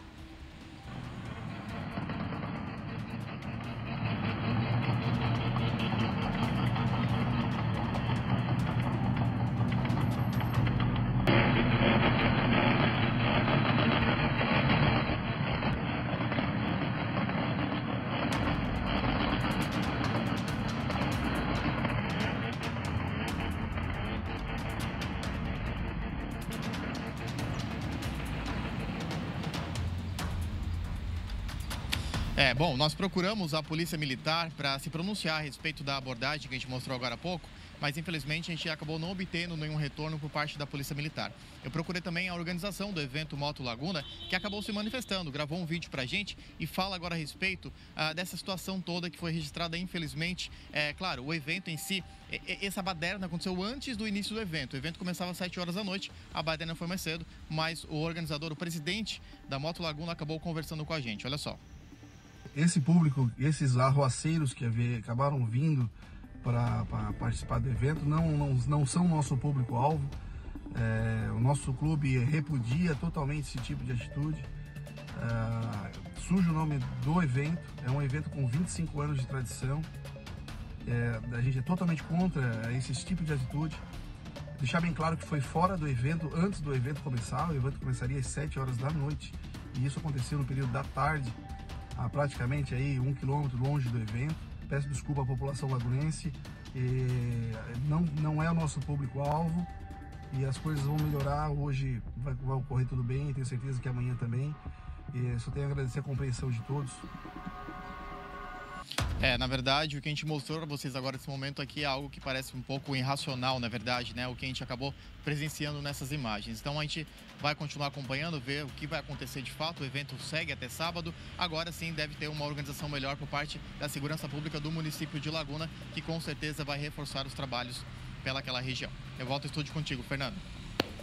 Bom, nós procuramos a Polícia Militar para se pronunciar a respeito da abordagem que a gente mostrou agora há pouco, mas infelizmente a gente acabou não obtendo nenhum retorno por parte da Polícia Militar. Eu procurei também a organização do evento Moto Laguna, que acabou se manifestando, gravou um vídeo para a gente e fala agora a respeito ah, dessa situação toda que foi registrada, infelizmente. É claro, o evento em si, essa baderna aconteceu antes do início do evento. O evento começava às 7 horas da noite, a baderna foi mais cedo, mas o organizador, o presidente da Moto Laguna, acabou conversando com a gente. Olha só esse público, esses arroaceiros que acabaram vindo para participar do evento não, não, não são nosso público-alvo. É, o nosso clube repudia totalmente esse tipo de atitude. É, suja o nome do evento, é um evento com 25 anos de tradição. É, a gente é totalmente contra esse tipo de atitude. Deixar bem claro que foi fora do evento, antes do evento começar. O evento começaria às 7 horas da noite e isso aconteceu no período da tarde a praticamente aí um quilômetro longe do evento. Peço desculpa à população lagunense, não, não é o nosso público-alvo e as coisas vão melhorar. Hoje vai, vai ocorrer tudo bem, tenho certeza que amanhã também. E só tenho a agradecer a compreensão de todos. É, na verdade, o que a gente mostrou para vocês agora nesse momento aqui é algo que parece um pouco irracional, na verdade, né? O que a gente acabou presenciando nessas imagens. Então a gente vai continuar acompanhando, ver o que vai acontecer de fato. O evento segue até sábado. Agora sim deve ter uma organização melhor por parte da segurança pública do município de Laguna, que com certeza vai reforçar os trabalhos pelaquela região. Eu volto ao estúdio contigo, Fernando.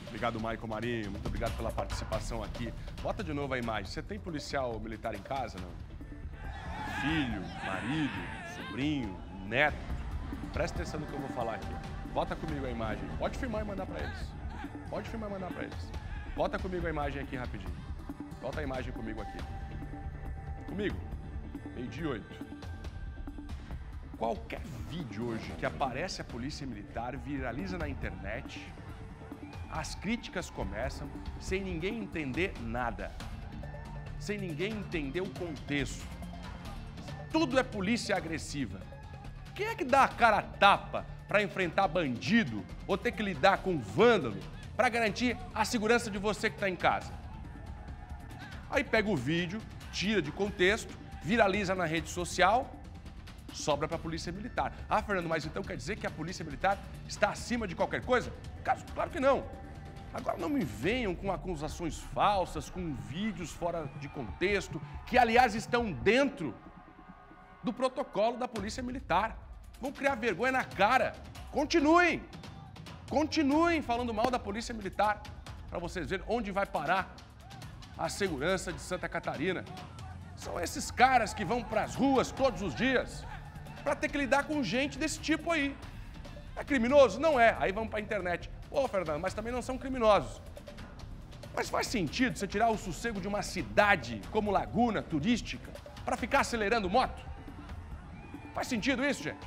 Obrigado, Maicon Marinho. Muito obrigado pela participação aqui. Bota de novo a imagem. Você tem policial militar em casa, não? Filho, marido, sobrinho, neto. Presta atenção no que eu vou falar aqui. Bota comigo a imagem. Pode filmar e mandar para eles. Pode filmar e mandar para eles. Bota comigo a imagem aqui rapidinho. Bota a imagem comigo aqui. Comigo. Meio dia oito. Qualquer vídeo hoje que aparece a polícia militar viraliza na internet, as críticas começam sem ninguém entender nada. Sem ninguém entender o contexto tudo é polícia agressiva. Quem é que dá a cara a tapa para enfrentar bandido ou ter que lidar com vândalo para garantir a segurança de você que está em casa? Aí pega o vídeo, tira de contexto, viraliza na rede social, sobra para a Polícia Militar. Ah, Fernando, mas então quer dizer que a Polícia Militar está acima de qualquer coisa? Claro que não. Agora não me venham com acusações falsas, com vídeos fora de contexto, que aliás estão dentro do protocolo da Polícia Militar. Vão criar vergonha na cara. Continuem. Continuem falando mal da Polícia Militar para vocês verem onde vai parar a segurança de Santa Catarina. São esses caras que vão para as ruas todos os dias para ter que lidar com gente desse tipo aí. É criminoso? Não é. Aí vamos para a internet. Ô, Fernando, mas também não são criminosos. Mas faz sentido você tirar o sossego de uma cidade como Laguna, turística, para ficar acelerando moto? Faz sentido isso, gente?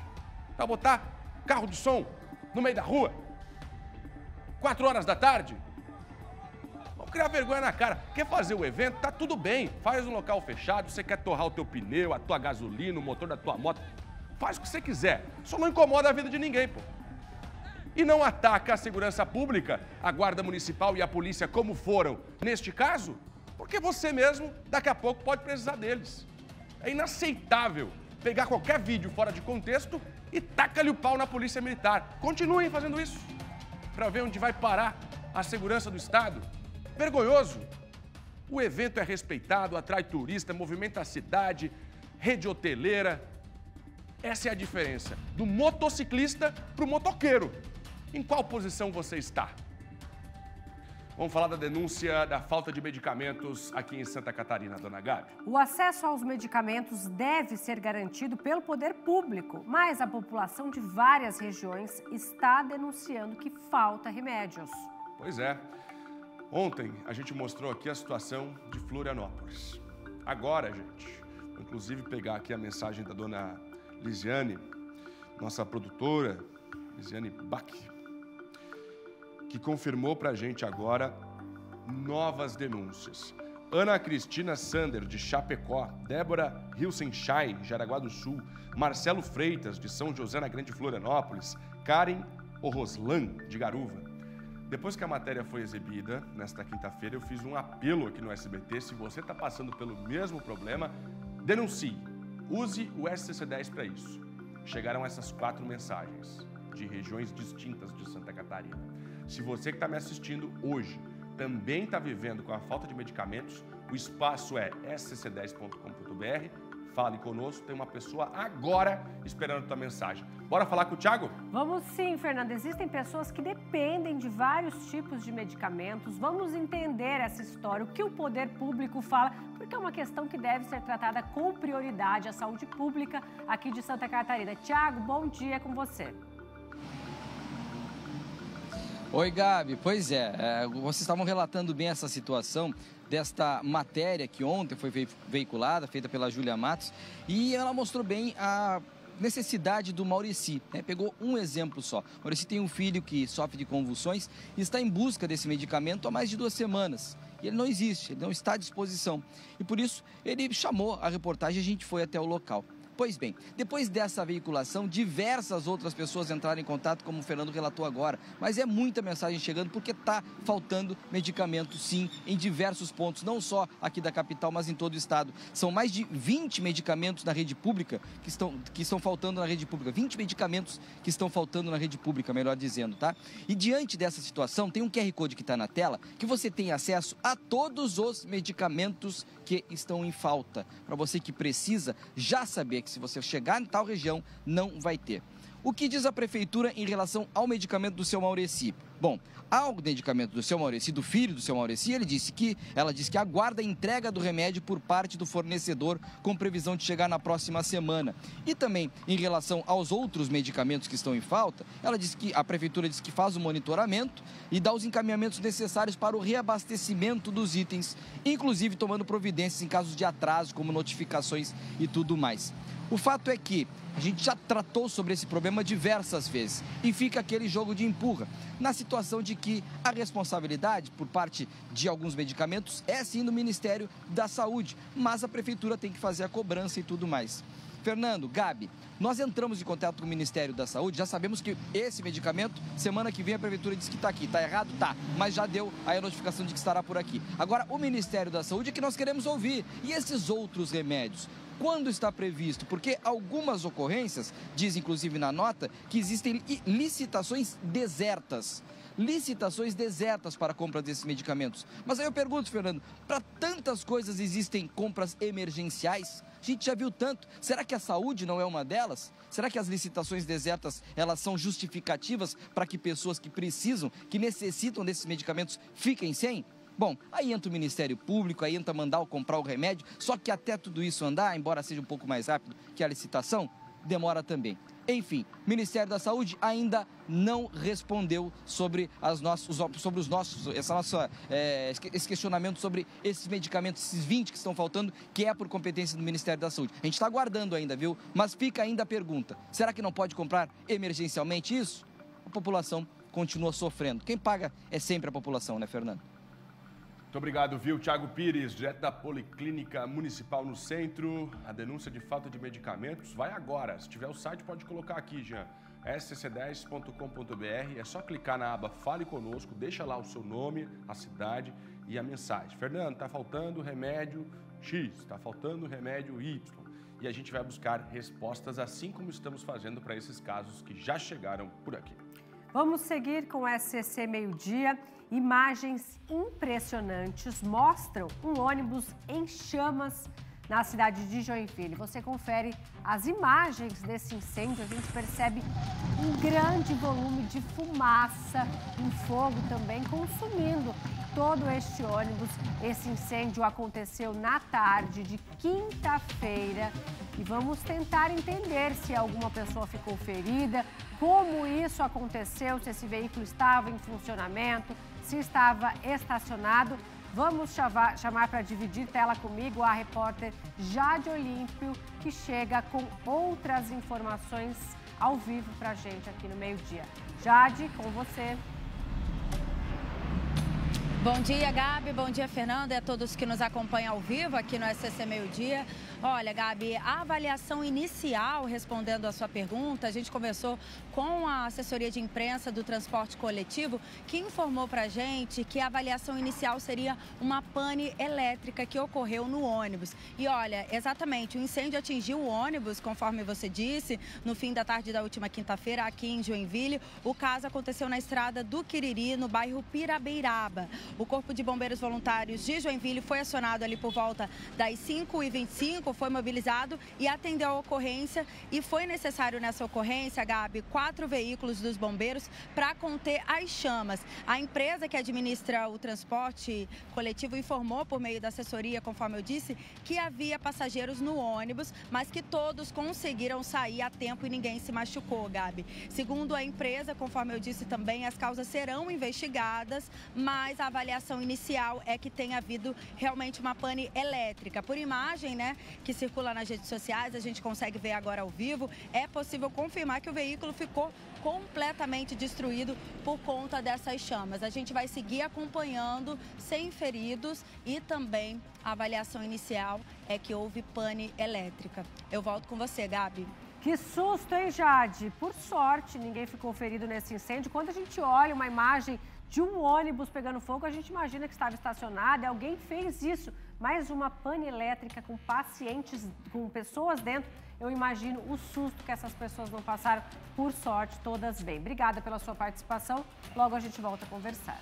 Para botar carro de som no meio da rua? Quatro horas da tarde? Vamos criar vergonha na cara. Quer fazer o evento? Tá tudo bem. Faz um local fechado. Você quer torrar o teu pneu, a tua gasolina, o motor da tua moto. Faz o que você quiser. Só não incomoda a vida de ninguém, pô. E não ataca a segurança pública, a guarda municipal e a polícia como foram neste caso, porque você mesmo daqui a pouco pode precisar deles. É inaceitável pegar qualquer vídeo fora de contexto e taca-lhe o pau na polícia militar. Continuem fazendo isso para ver onde vai parar a segurança do Estado. Vergonhoso. O evento é respeitado, atrai turista, movimenta a cidade, rede hoteleira. Essa é a diferença do motociclista para o motoqueiro. Em qual posição você está? Vamos falar da denúncia da falta de medicamentos aqui em Santa Catarina, dona Gabi. O acesso aos medicamentos deve ser garantido pelo poder público, mas a população de várias regiões está denunciando que falta remédios. Pois é. Ontem a gente mostrou aqui a situação de Florianópolis. Agora, gente, vou inclusive pegar aqui a mensagem da dona Lisiane, nossa produtora, Lisiane Bach que confirmou para a gente agora novas denúncias. Ana Cristina Sander, de Chapecó, Débora Hilsenschein, Jaraguá do Sul, Marcelo Freitas, de São José na Grande Florianópolis, Karen Oroslan, de Garuva. Depois que a matéria foi exibida, nesta quinta-feira, eu fiz um apelo aqui no SBT. Se você está passando pelo mesmo problema, denuncie. Use o SCC-10 para isso. Chegaram essas quatro mensagens de regiões distintas de Santa Catarina. Se você que está me assistindo hoje também está vivendo com a falta de medicamentos, o espaço é scc10.com.br. Fale conosco, tem uma pessoa agora esperando a tua mensagem. Bora falar com o Thiago? Vamos sim, Fernanda. Existem pessoas que dependem de vários tipos de medicamentos. Vamos entender essa história, o que o poder público fala, porque é uma questão que deve ser tratada com prioridade a saúde pública aqui de Santa Catarina. Tiago, bom dia com você. Oi, Gabi. Pois é, é, vocês estavam relatando bem essa situação desta matéria que ontem foi veiculada, feita pela Júlia Matos, e ela mostrou bem a necessidade do Maurici. Né? Pegou um exemplo só. Maurici tem um filho que sofre de convulsões e está em busca desse medicamento há mais de duas semanas. E ele não existe, ele não está à disposição. E por isso ele chamou a reportagem e a gente foi até o local. Pois bem, depois dessa veiculação, diversas outras pessoas entraram em contato, como o Fernando relatou agora. Mas é muita mensagem chegando porque está faltando medicamento, sim, em diversos pontos, não só aqui da capital, mas em todo o estado. São mais de 20 medicamentos na rede pública que estão, que estão faltando na rede pública. 20 medicamentos que estão faltando na rede pública, melhor dizendo, tá? E diante dessa situação, tem um QR Code que está na tela que você tem acesso a todos os medicamentos que estão em falta. Para você que precisa já saber que se você chegar em tal região, não vai ter. O que diz a prefeitura em relação ao medicamento do seu Maureci? Bom, ao medicamento do seu Maureci, do filho do seu Maureci, ele disse que, ela disse que aguarda a entrega do remédio por parte do fornecedor com previsão de chegar na próxima semana. E também em relação aos outros medicamentos que estão em falta, ela disse que a prefeitura disse que faz o monitoramento e dá os encaminhamentos necessários para o reabastecimento dos itens, inclusive tomando providências em casos de atraso, como notificações e tudo mais. O fato é que a gente já tratou sobre esse problema diversas vezes e fica aquele jogo de empurra, na situação de que a responsabilidade por parte de alguns medicamentos é sim do Ministério da Saúde, mas a prefeitura tem que fazer a cobrança e tudo mais. Fernando, Gabi, nós entramos em contato com o Ministério da Saúde, já sabemos que esse medicamento, semana que vem a Prefeitura diz que está aqui. Está errado? Tá. Mas já deu a notificação de que estará por aqui. Agora, o Ministério da Saúde é que nós queremos ouvir. E esses outros remédios? Quando está previsto? Porque algumas ocorrências, diz inclusive na nota, que existem licitações desertas licitações desertas para compra desses medicamentos. Mas aí eu pergunto, Fernando, para tantas coisas existem compras emergenciais? A gente já viu tanto. Será que a saúde não é uma delas? Será que as licitações desertas elas são justificativas para que pessoas que precisam, que necessitam desses medicamentos, fiquem sem? Bom, aí entra o Ministério Público, aí entra mandar comprar o remédio, só que até tudo isso andar, embora seja um pouco mais rápido que a licitação, demora também. Enfim, Ministério da Saúde ainda não respondeu sobre, as nossos, sobre os nossos, essa nossa, é, esse questionamento sobre esses medicamentos, esses 20 que estão faltando, que é por competência do Ministério da Saúde. A gente está aguardando ainda, viu? Mas fica ainda a pergunta: será que não pode comprar emergencialmente isso? A população continua sofrendo. Quem paga é sempre a população, né, Fernando? Muito obrigado, viu? Tiago Pires, direto da Policlínica Municipal no Centro. A denúncia de falta de medicamentos vai agora. Se tiver o site, pode colocar aqui, Jean. scc10.com.br. É só clicar na aba Fale Conosco, deixa lá o seu nome, a cidade e a mensagem. Fernando, está faltando remédio X, está faltando remédio Y. E a gente vai buscar respostas assim como estamos fazendo para esses casos que já chegaram por aqui. Vamos seguir com SCC Meio-Dia. Imagens impressionantes mostram um ônibus em chamas na cidade de Joinville. Você confere as imagens desse incêndio, a gente percebe um grande volume de fumaça, um fogo também consumindo todo este ônibus. Esse incêndio aconteceu na tarde de quinta-feira e vamos tentar entender se alguma pessoa ficou ferida, como isso aconteceu, se esse veículo estava em funcionamento, se estava estacionado. Vamos chamar para dividir tela comigo a repórter Jade Olímpio, que chega com outras informações ao vivo para a gente aqui no meio-dia. Jade, com você. Bom dia, Gabi. Bom dia, Fernanda e a todos que nos acompanham ao vivo aqui no SCC Meio Dia. Olha, Gabi, a avaliação inicial, respondendo a sua pergunta, a gente conversou com a assessoria de imprensa do transporte coletivo, que informou para a gente que a avaliação inicial seria uma pane elétrica que ocorreu no ônibus. E olha, exatamente, o incêndio atingiu o ônibus, conforme você disse, no fim da tarde da última quinta-feira, aqui em Joinville. O caso aconteceu na estrada do Quiriri, no bairro Pirabeiraba. O Corpo de Bombeiros Voluntários de Joinville foi acionado ali por volta das 5h25 foi mobilizado e atendeu a ocorrência e foi necessário nessa ocorrência, Gabi, quatro veículos dos bombeiros para conter as chamas. A empresa que administra o transporte coletivo informou por meio da assessoria, conforme eu disse, que havia passageiros no ônibus, mas que todos conseguiram sair a tempo e ninguém se machucou, Gabi. Segundo a empresa, conforme eu disse também, as causas serão investigadas, mas a avaliação inicial é que tem havido realmente uma pane elétrica. Por imagem, né, que circula nas redes sociais, a gente consegue ver agora ao vivo, é possível confirmar que o veículo ficou completamente destruído por conta dessas chamas. A gente vai seguir acompanhando sem feridos e também a avaliação inicial é que houve pane elétrica. Eu volto com você, Gabi. Que susto, hein, Jade? Por sorte, ninguém ficou ferido nesse incêndio. Quando a gente olha uma imagem de um ônibus pegando fogo, a gente imagina que estava estacionado alguém fez isso mais uma pane elétrica com pacientes, com pessoas dentro. Eu imagino o susto que essas pessoas não passaram. Por sorte, todas bem. Obrigada pela sua participação. Logo a gente volta a conversar.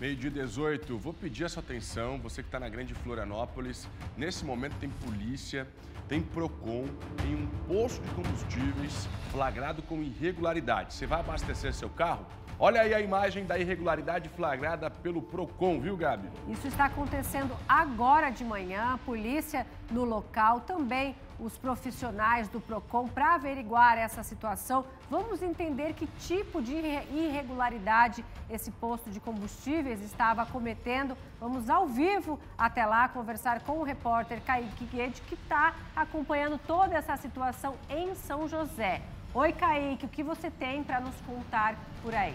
Meio-dia 18, vou pedir a sua atenção, você que está na Grande Florianópolis. Nesse momento tem polícia, tem PROCON, tem um posto de combustíveis flagrado com irregularidade. Você vai abastecer seu carro? Olha aí a imagem da irregularidade flagrada pelo PROCON, viu, Gabi? Isso está acontecendo agora de manhã. A polícia no local, também os profissionais do PROCON para averiguar essa situação. Vamos entender que tipo de irregularidade esse posto de combustíveis estava cometendo. Vamos ao vivo até lá conversar com o repórter Kaique Guede, que está acompanhando toda essa situação em São José. Oi, Kaique, o que você tem para nos contar por aí?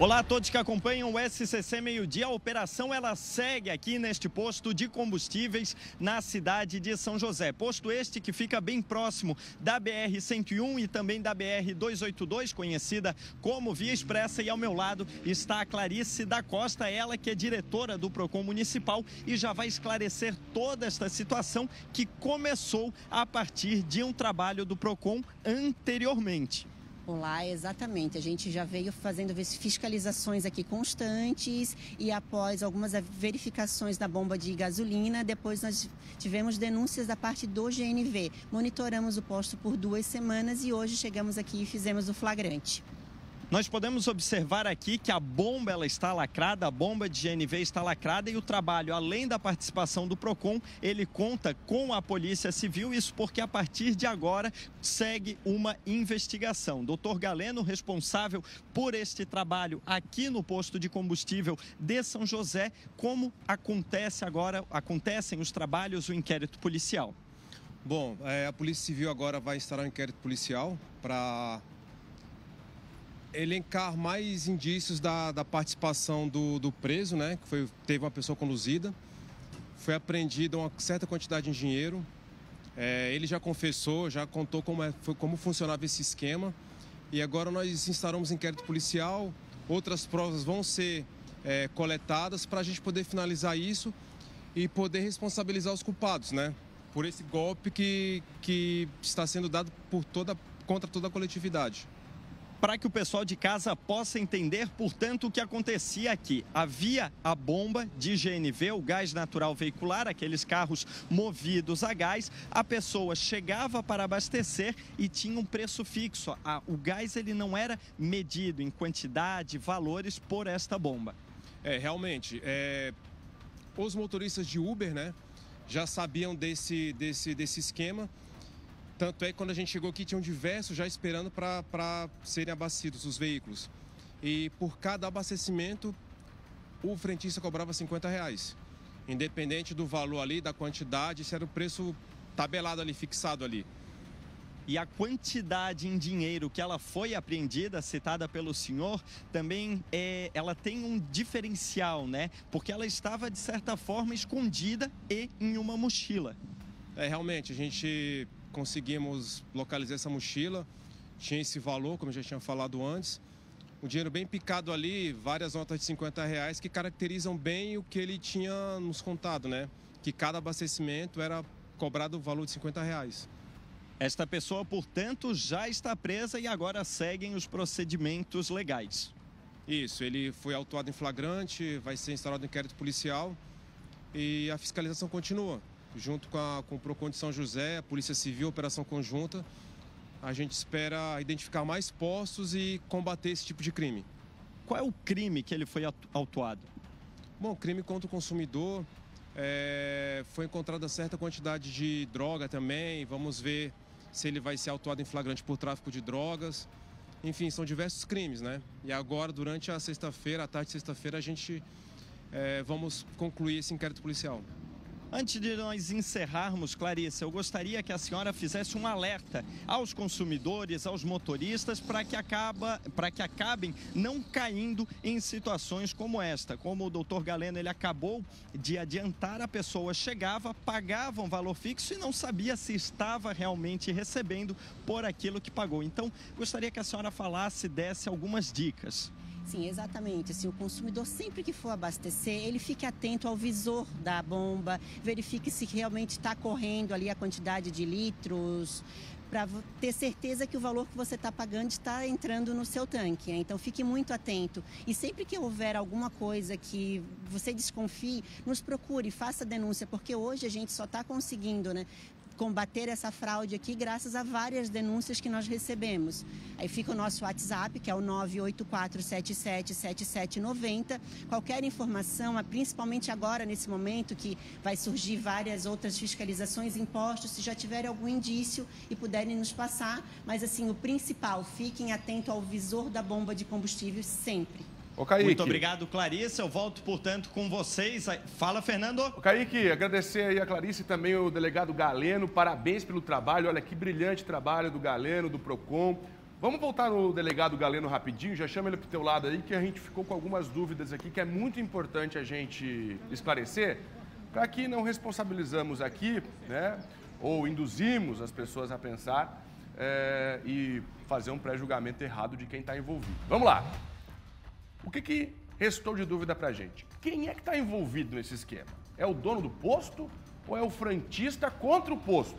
Olá a todos que acompanham o SCC Meio Dia. A operação ela segue aqui neste posto de combustíveis na cidade de São José. Posto este que fica bem próximo da BR-101 e também da BR-282, conhecida como Via Expressa. E ao meu lado está a Clarice da Costa, ela que é diretora do PROCON Municipal e já vai esclarecer toda esta situação que começou a partir de um trabalho do PROCON anteriormente. Olá, exatamente. A gente já veio fazendo fiscalizações aqui constantes e após algumas verificações da bomba de gasolina, depois nós tivemos denúncias da parte do GNV. Monitoramos o posto por duas semanas e hoje chegamos aqui e fizemos o flagrante. Nós podemos observar aqui que a bomba ela está lacrada, a bomba de GNV está lacrada e o trabalho, além da participação do PROCON, ele conta com a Polícia Civil, isso porque a partir de agora segue uma investigação. Doutor Galeno, responsável por este trabalho aqui no posto de combustível de São José, como acontece agora, acontecem os trabalhos, o inquérito policial? Bom, é, a Polícia Civil agora vai instalar um inquérito policial para elencar mais indícios da, da participação do, do, preso, né? Que foi, teve uma pessoa conduzida. Foi apreendida uma certa quantidade de dinheiro. É, ele já confessou, já contou como, é, foi, como funcionava esse esquema. E agora nós instalamos inquérito policial. Outras provas vão ser é, coletadas para a gente poder finalizar isso e poder responsabilizar os culpados, né? Por esse golpe que, que está sendo dado por toda contra toda a coletividade para que o pessoal de casa possa entender, portanto, o que acontecia aqui. Havia a bomba de GNV, o gás natural veicular, aqueles carros movidos a gás. A pessoa chegava para abastecer e tinha um preço fixo. o gás ele não era medido em quantidade, valores por esta bomba. É, realmente. É... Os motoristas de Uber, né, já sabiam desse, desse, desse esquema tanto é que quando a gente chegou aqui, tinham diversos já esperando para serem abastecidos os veículos. E por cada abastecimento, o frentista cobrava 50 reais. Independente do valor ali, da quantidade, isso era o preço tabelado ali, fixado ali. E a quantidade em dinheiro que ela foi apreendida, citada pelo senhor, também é, ela tem um diferencial, né? Porque ela estava, de certa forma, escondida e em uma mochila. É, realmente, a gente conseguimos localizar essa mochila. Tinha esse valor, como eu já tinha falado antes. Um dinheiro bem picado ali, várias notas de 50 reais que caracterizam bem o que ele tinha nos contado, né? Que cada abastecimento era cobrado o valor de 50 reais. Esta pessoa, portanto, já está presa e agora seguem os procedimentos legais. Isso, ele foi autuado em flagrante, vai ser instaurado um inquérito policial e a fiscalização continua junto com, a, com o PROCON de São José, a Polícia Civil, Operação Conjunta. A gente espera identificar mais postos e combater esse tipo de crime. Qual é o crime que ele foi autuado? Bom, crime contra o consumidor. É, foi encontrada certa quantidade de droga também. Vamos ver se ele vai ser autuado em flagrante por tráfico de drogas. Enfim, são diversos crimes, né? E agora, durante a sexta-feira, a tarde de sexta-feira, a gente é, vamos concluir esse inquérito policial. Antes de nós encerrarmos, Clarissa, eu gostaria que a senhora fizesse um alerta aos consumidores, aos motoristas, para que, acaba, que acabem não caindo em situações como esta. Como o doutor Galeno ele acabou de adiantar, a pessoa chegava, pagava um valor fixo e não sabia se estava realmente recebendo por aquilo que pagou. Então, gostaria que a senhora falasse, desse algumas dicas. Sim, exatamente. Assim, o consumidor, sempre que for abastecer, ele fique atento ao visor da bomba, verifique se realmente está correndo ali a quantidade de litros, para ter certeza que o valor que você está pagando está entrando no seu tanque. Né? Então fique muito atento. E sempre que houver alguma coisa que você desconfie, nos procure, faça denúncia, porque hoje a gente só está conseguindo né, combater essa fraude aqui graças a várias denúncias que nós recebemos. Aí fica o nosso WhatsApp, que é o 984777790. Qualquer informação, principalmente agora nesse momento que vai surgir várias outras fiscalizações, impostos, se já tiver algum indício e puderem nos passar, mas assim, o principal, fiquem atentos ao visor da bomba de combustível sempre. Ô, Kaique. Muito obrigado, Clarice. Eu volto, portanto, com vocês. Fala, Fernando. Ô, Kaique, agradecer aí a Clarice e também o delegado Galeno. Parabéns pelo trabalho. Olha que brilhante trabalho do Galeno, do PROCON. Vamos voltar no delegado Galeno rapidinho, já chama ele para o teu lado aí, que a gente ficou com algumas dúvidas aqui, que é muito importante a gente esclarecer, para que não responsabilizamos aqui, né, ou induzimos as pessoas a pensar é, e fazer um pré-julgamento errado de quem está envolvido. Vamos lá! O que, que restou de dúvida para a gente? Quem é que está envolvido nesse esquema? É o dono do posto ou é o frentista contra o posto?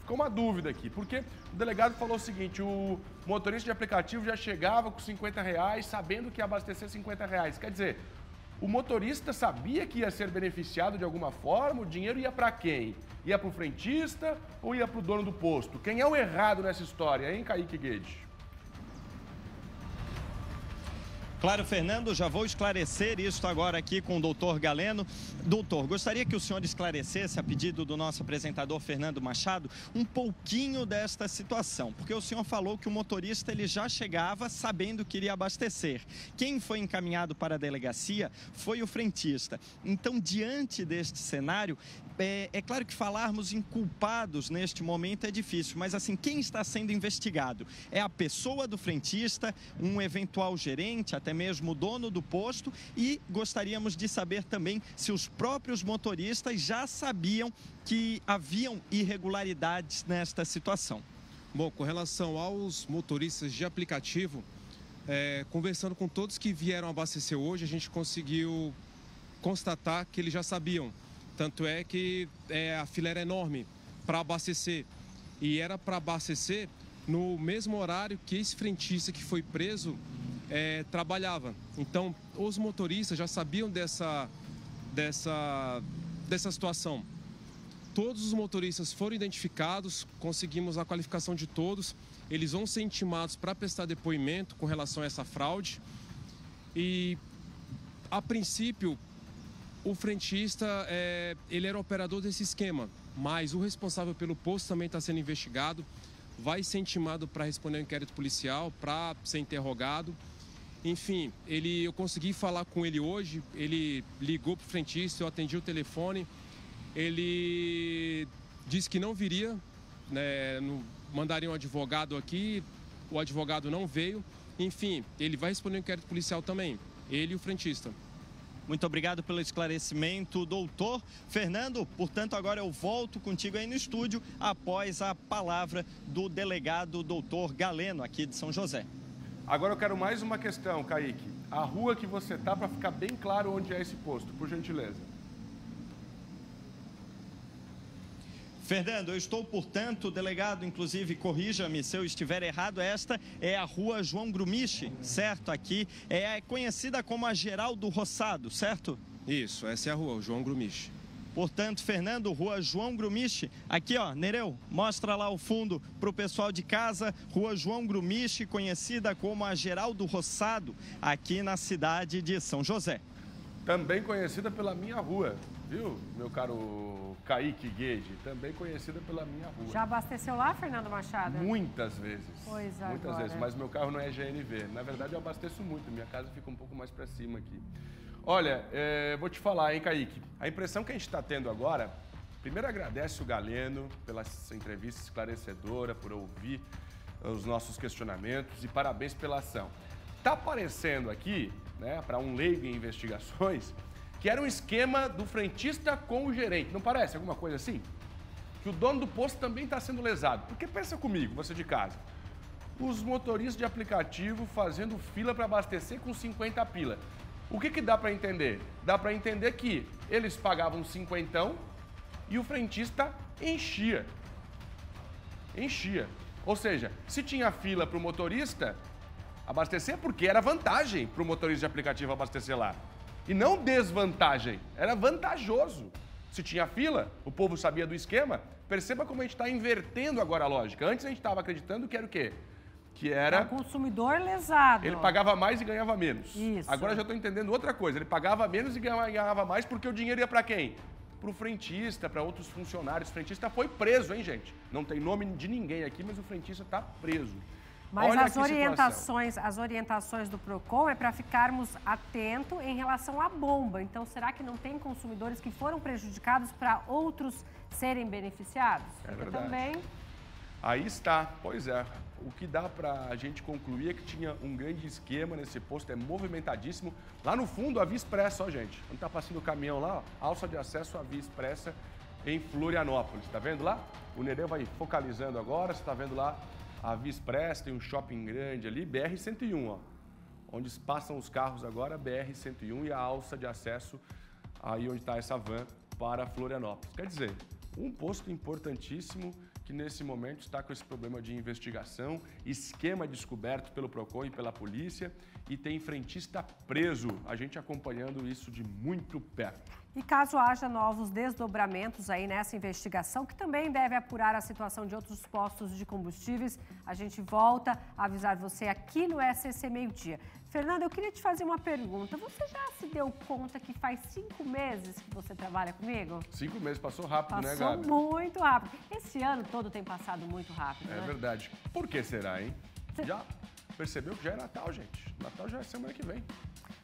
Ficou uma dúvida aqui, porque o delegado falou o seguinte, o motorista de aplicativo já chegava com 50 reais, sabendo que ia abastecer 50 reais. Quer dizer, o motorista sabia que ia ser beneficiado de alguma forma, o dinheiro ia para quem? Ia para o frentista ou ia para o dono do posto? Quem é o errado nessa história, hein, Kaique Guedes? Claro, Fernando, já vou esclarecer isso agora aqui com o doutor Galeno. Doutor, gostaria que o senhor esclarecesse, a pedido do nosso apresentador Fernando Machado, um pouquinho desta situação, porque o senhor falou que o motorista ele já chegava sabendo que iria abastecer. Quem foi encaminhado para a delegacia foi o frentista. Então, diante deste cenário, é, é, claro que falarmos em culpados neste momento é difícil, mas assim, quem está sendo investigado? É a pessoa do frentista, um eventual gerente, até mesmo o dono do posto, e gostaríamos de saber também se os próprios motoristas já sabiam que haviam irregularidades nesta situação. Bom, com relação aos motoristas de aplicativo, é, conversando com todos que vieram abastecer hoje, a gente conseguiu constatar que eles já sabiam tanto é que é, a fila era enorme para abastecer. E era para abastecer no mesmo horário que esse frentista que foi preso é, trabalhava. Então, os motoristas já sabiam dessa, dessa, dessa situação. Todos os motoristas foram identificados, conseguimos a qualificação de todos. Eles vão ser intimados para prestar depoimento com relação a essa fraude. E, a princípio, o frentista é, ele era operador desse esquema, mas o responsável pelo posto também está sendo investigado, vai ser intimado para responder ao inquérito policial, para ser interrogado. Enfim, ele, eu consegui falar com ele hoje, ele ligou para o frentista, eu atendi o telefone, ele disse que não viria, né, no, mandaria um advogado aqui, o advogado não veio. Enfim, ele vai responder ao inquérito policial também, ele e o frentista. Muito obrigado pelo esclarecimento, doutor Fernando. Portanto, agora eu volto contigo aí no estúdio após a palavra do delegado doutor Galeno, aqui de São José. Agora eu quero mais uma questão, Kaique. A rua que você tá, para ficar bem claro onde é esse posto, por gentileza. Fernando, eu estou, portanto, delegado, inclusive, corrija-me se eu estiver errado, esta é a rua João Grumiche, certo? Aqui é conhecida como a Geraldo Roçado, certo? Isso, essa é a rua, João Grumiche. Portanto, Fernando, rua João Grumiche. Aqui, ó, Nereu, mostra lá o fundo para o pessoal de casa. Rua João Grumiche, conhecida como a Geraldo Roçado, aqui na cidade de São José. Também conhecida pela minha rua, viu, meu caro Kaique Guede? Também conhecida pela minha rua. Já abasteceu lá, Fernando Machado? Muitas vezes. Pois Muitas agora. vezes, mas meu carro não é GNV. Na verdade, eu abasteço muito, minha casa fica um pouco mais para cima aqui. Olha, é, vou te falar, hein, Kaique? A impressão que a gente está tendo agora, primeiro agradece o Galeno pela entrevista esclarecedora, por ouvir os nossos questionamentos e parabéns pela ação. Tá aparecendo aqui, né, para um leigo em investigações, que era um esquema do frentista com o gerente. Não parece alguma coisa assim? Que o dono do posto também está sendo lesado. Porque pensa comigo, você de casa. Os motoristas de aplicativo fazendo fila para abastecer com 50 pila. O que, que dá para entender? Dá para entender que eles pagavam cinquentão e o frentista enchia. Enchia. Ou seja, se tinha fila para o motorista abastecer, porque era vantagem para o motorista de aplicativo abastecer lá. E não desvantagem, era vantajoso. Se tinha fila, o povo sabia do esquema. Perceba como a gente está invertendo agora a lógica. Antes a gente estava acreditando que era o quê? Que era. O consumidor lesado. Ele pagava mais e ganhava menos. Isso. Agora já estou entendendo outra coisa. Ele pagava menos e ganhava ganhava mais porque o dinheiro ia para quem? Para o frentista, para outros funcionários. O frentista foi preso, hein, gente? Não tem nome de ninguém aqui, mas o frentista está preso. Mas Olha as que situação. orientações, as orientações do Procon é para ficarmos atentos em relação à bomba. Então, será que não tem consumidores que foram prejudicados para outros serem beneficiados? É Porque verdade. também Aí está, pois é. O que dá para a gente concluir é que tinha um grande esquema nesse posto, é movimentadíssimo. Lá no fundo, a Via Expressa, ó, gente. Onde está passando o caminhão lá, ó, alça de acesso à Via Expressa em Florianópolis. Tá vendo lá? O Nereu vai focalizando agora, você está vendo lá a Via Expressa, tem um shopping grande ali, BR-101, ó. Onde passam os carros agora, BR-101 e a alça de acesso aí onde está essa van para Florianópolis. Quer dizer, um posto importantíssimo que nesse momento está com esse problema de investigação, esquema descoberto pelo PROCON e pela polícia e tem frentista preso. A gente acompanhando isso de muito perto. E caso haja novos desdobramentos aí nessa investigação, que também deve apurar a situação de outros postos de combustíveis, a gente volta a avisar você aqui no SCC Meio Dia. Fernanda, eu queria te fazer uma pergunta. Você já se deu conta que faz cinco meses que você trabalha comigo? Cinco meses passou rápido, né, Passou Gabi? muito rápido. Esse ano todo tem passado muito rápido, É né? verdade. Por que será, hein? Já percebeu que já é Natal, gente. Natal já é semana que vem.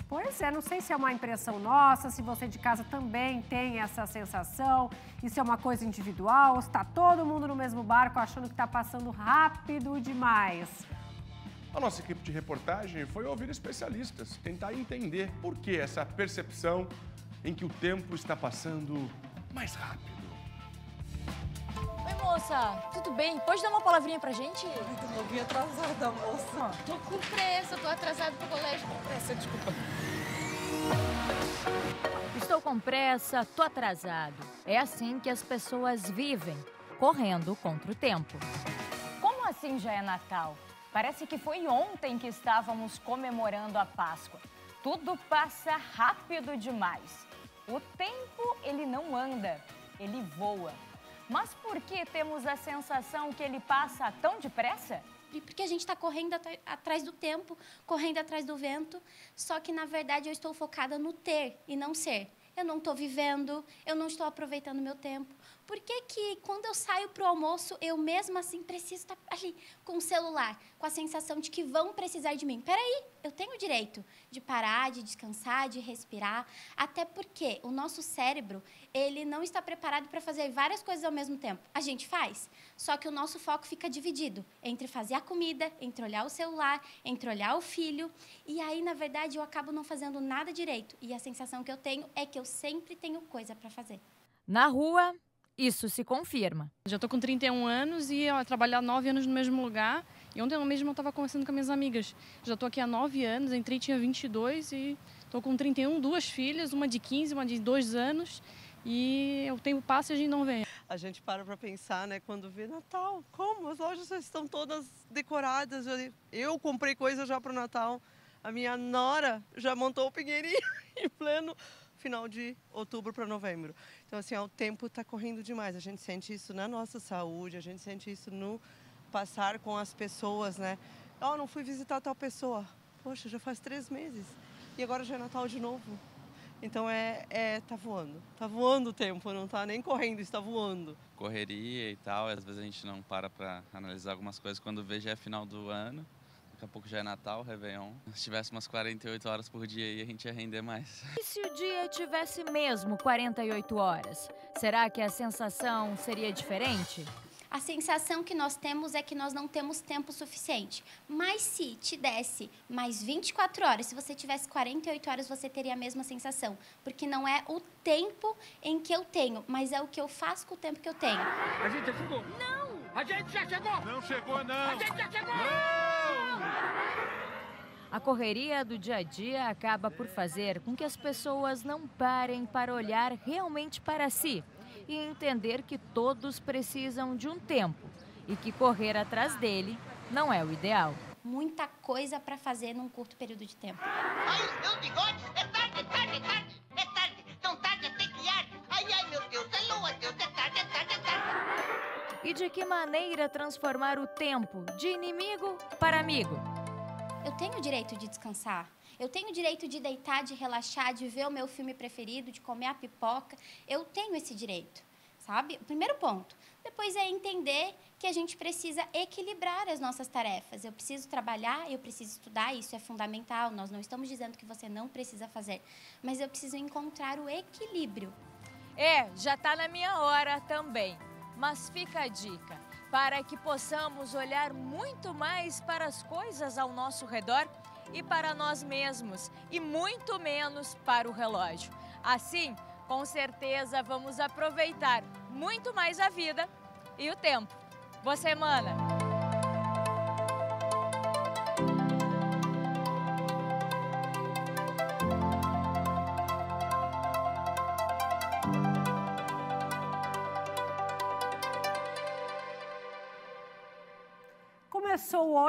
Pois é, não sei se é uma impressão nossa, se você de casa também tem essa sensação, isso é uma coisa individual, está todo mundo no mesmo barco achando que está passando rápido demais. A nossa equipe de reportagem foi ouvir especialistas, tentar entender por que essa percepção em que o tempo está passando mais rápido. Oi, moça, tudo bem? Pode dar uma palavrinha pra gente? Eu vim atrasada, moça. Tô com pressa, tô atrasada pro colégio. Com pressa, desculpa. Estou com pressa, tô atrasado. É assim que as pessoas vivem, correndo contra o tempo. Como Como assim já é Natal? Parece que foi ontem que estávamos comemorando a Páscoa. Tudo passa rápido demais. O tempo, ele não anda, ele voa. Mas por que temos a sensação que ele passa tão depressa? Porque a gente está correndo atrás do tempo, correndo atrás do vento. Só que, na verdade, eu estou focada no ter e não ser eu não estou vivendo, eu não estou aproveitando meu tempo. Por que, que quando eu saio para o almoço, eu mesmo assim preciso estar ali com o celular, com a sensação de que vão precisar de mim? Peraí, eu tenho o direito de parar, de descansar, de respirar, até porque o nosso cérebro, ele não está preparado para fazer várias coisas ao mesmo tempo. A gente faz, só que o nosso foco fica dividido entre fazer a comida, entre olhar o celular, entre olhar o filho, e aí, na verdade, eu acabo não fazendo nada direito. E a sensação que eu tenho é que eu sempre tenho coisa para fazer. Na rua, isso se confirma. Já estou com 31 anos e eu trabalho há 9 anos no mesmo lugar. E ontem mesmo eu estava conversando com minhas amigas. Já estou aqui há 9 anos, entrei tinha 22 e estou com 31, duas filhas, uma de 15, uma de 2 anos. E o tempo passa e a gente não vem. A gente para para pensar, né, quando vê Natal, como as lojas já estão todas decoradas. Eu comprei coisa já para o Natal. A minha nora já montou o pinheirinho em pleno final de outubro para novembro. Então, assim, ó, o tempo está correndo demais. A gente sente isso na nossa saúde, a gente sente isso no passar com as pessoas, né? Oh, não fui visitar tal pessoa. Poxa, já faz três meses. E agora já é Natal de novo. Então é, é tá voando. Tá voando o tempo, não tá nem correndo, está voando. Correria e tal, às vezes a gente não para para analisar algumas coisas quando vê já é final do ano. Daqui a pouco já é Natal, Réveillon. Se tivesse umas 48 horas por dia aí, a gente ia render mais. E se o dia tivesse mesmo 48 horas? Será que a sensação seria diferente? A sensação que nós temos é que nós não temos tempo suficiente. Mas se te desse mais 24 horas, se você tivesse 48 horas, você teria a mesma sensação. Porque não é o tempo em que eu tenho, mas é o que eu faço com o tempo que eu tenho. A gente já chegou? Não! A gente já chegou! Não chegou, não! A gente já chegou! Não! A correria do dia a dia acaba por fazer com que as pessoas não parem para olhar realmente para si e entender que todos precisam de um tempo e que correr atrás dele não é o ideal. Muita coisa para fazer num curto período de tempo. Ai, meus bigodes! É tarde, é tarde, é tarde! É tarde! Tão tarde até que ar! Ai, ai, meu Deus! É lua, Deus! É tarde, é tarde, é tarde! E de que maneira transformar o tempo de inimigo para amigo? Eu tenho o direito de descansar. Eu tenho o direito de deitar, de relaxar, de ver o meu filme preferido, de comer a pipoca. Eu tenho esse direito, sabe? O primeiro ponto. Depois é entender que a gente precisa equilibrar as nossas tarefas. Eu preciso trabalhar, eu preciso estudar, isso é fundamental. Nós não estamos dizendo que você não precisa fazer, mas eu preciso encontrar o equilíbrio. É, já está na minha hora também. Mas fica a dica para que possamos olhar muito mais para as coisas ao nosso redor e para nós mesmos, e muito menos para o relógio. Assim, com certeza vamos aproveitar muito mais a vida e o tempo. Boa semana!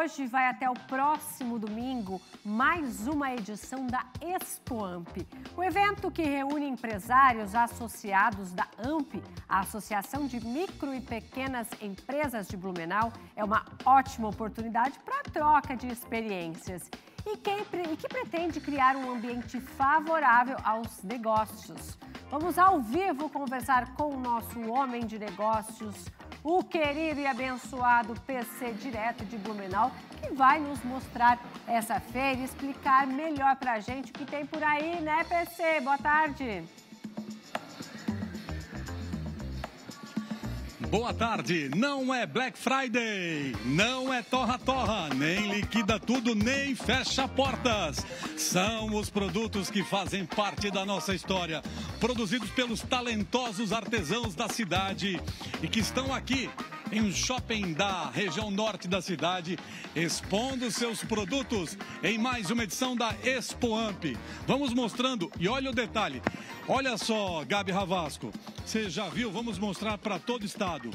Hoje vai até o próximo domingo mais uma edição da Expo Amp. O evento que reúne empresários associados da AMP, a Associação de Micro e Pequenas Empresas de Blumenau, é uma ótima oportunidade para troca de experiências e que, e que pretende criar um ambiente favorável aos negócios. Vamos ao vivo conversar com o nosso homem de negócios, o querido e abençoado PC Direto de Blumenau, que vai nos mostrar essa feira e explicar melhor para a gente o que tem por aí, né, PC? Boa tarde. Boa tarde. Não é Black Friday, não é torra-torra, nem liquida tudo, nem fecha portas. São os produtos que fazem parte da nossa história, produzidos pelos talentosos artesãos da cidade e que estão aqui em um shopping da região norte da cidade, expondo seus produtos em mais uma edição da Expo Amp. Vamos mostrando, e olha o detalhe, olha só, Gabi Ravasco, você já viu, vamos mostrar para todo o estado.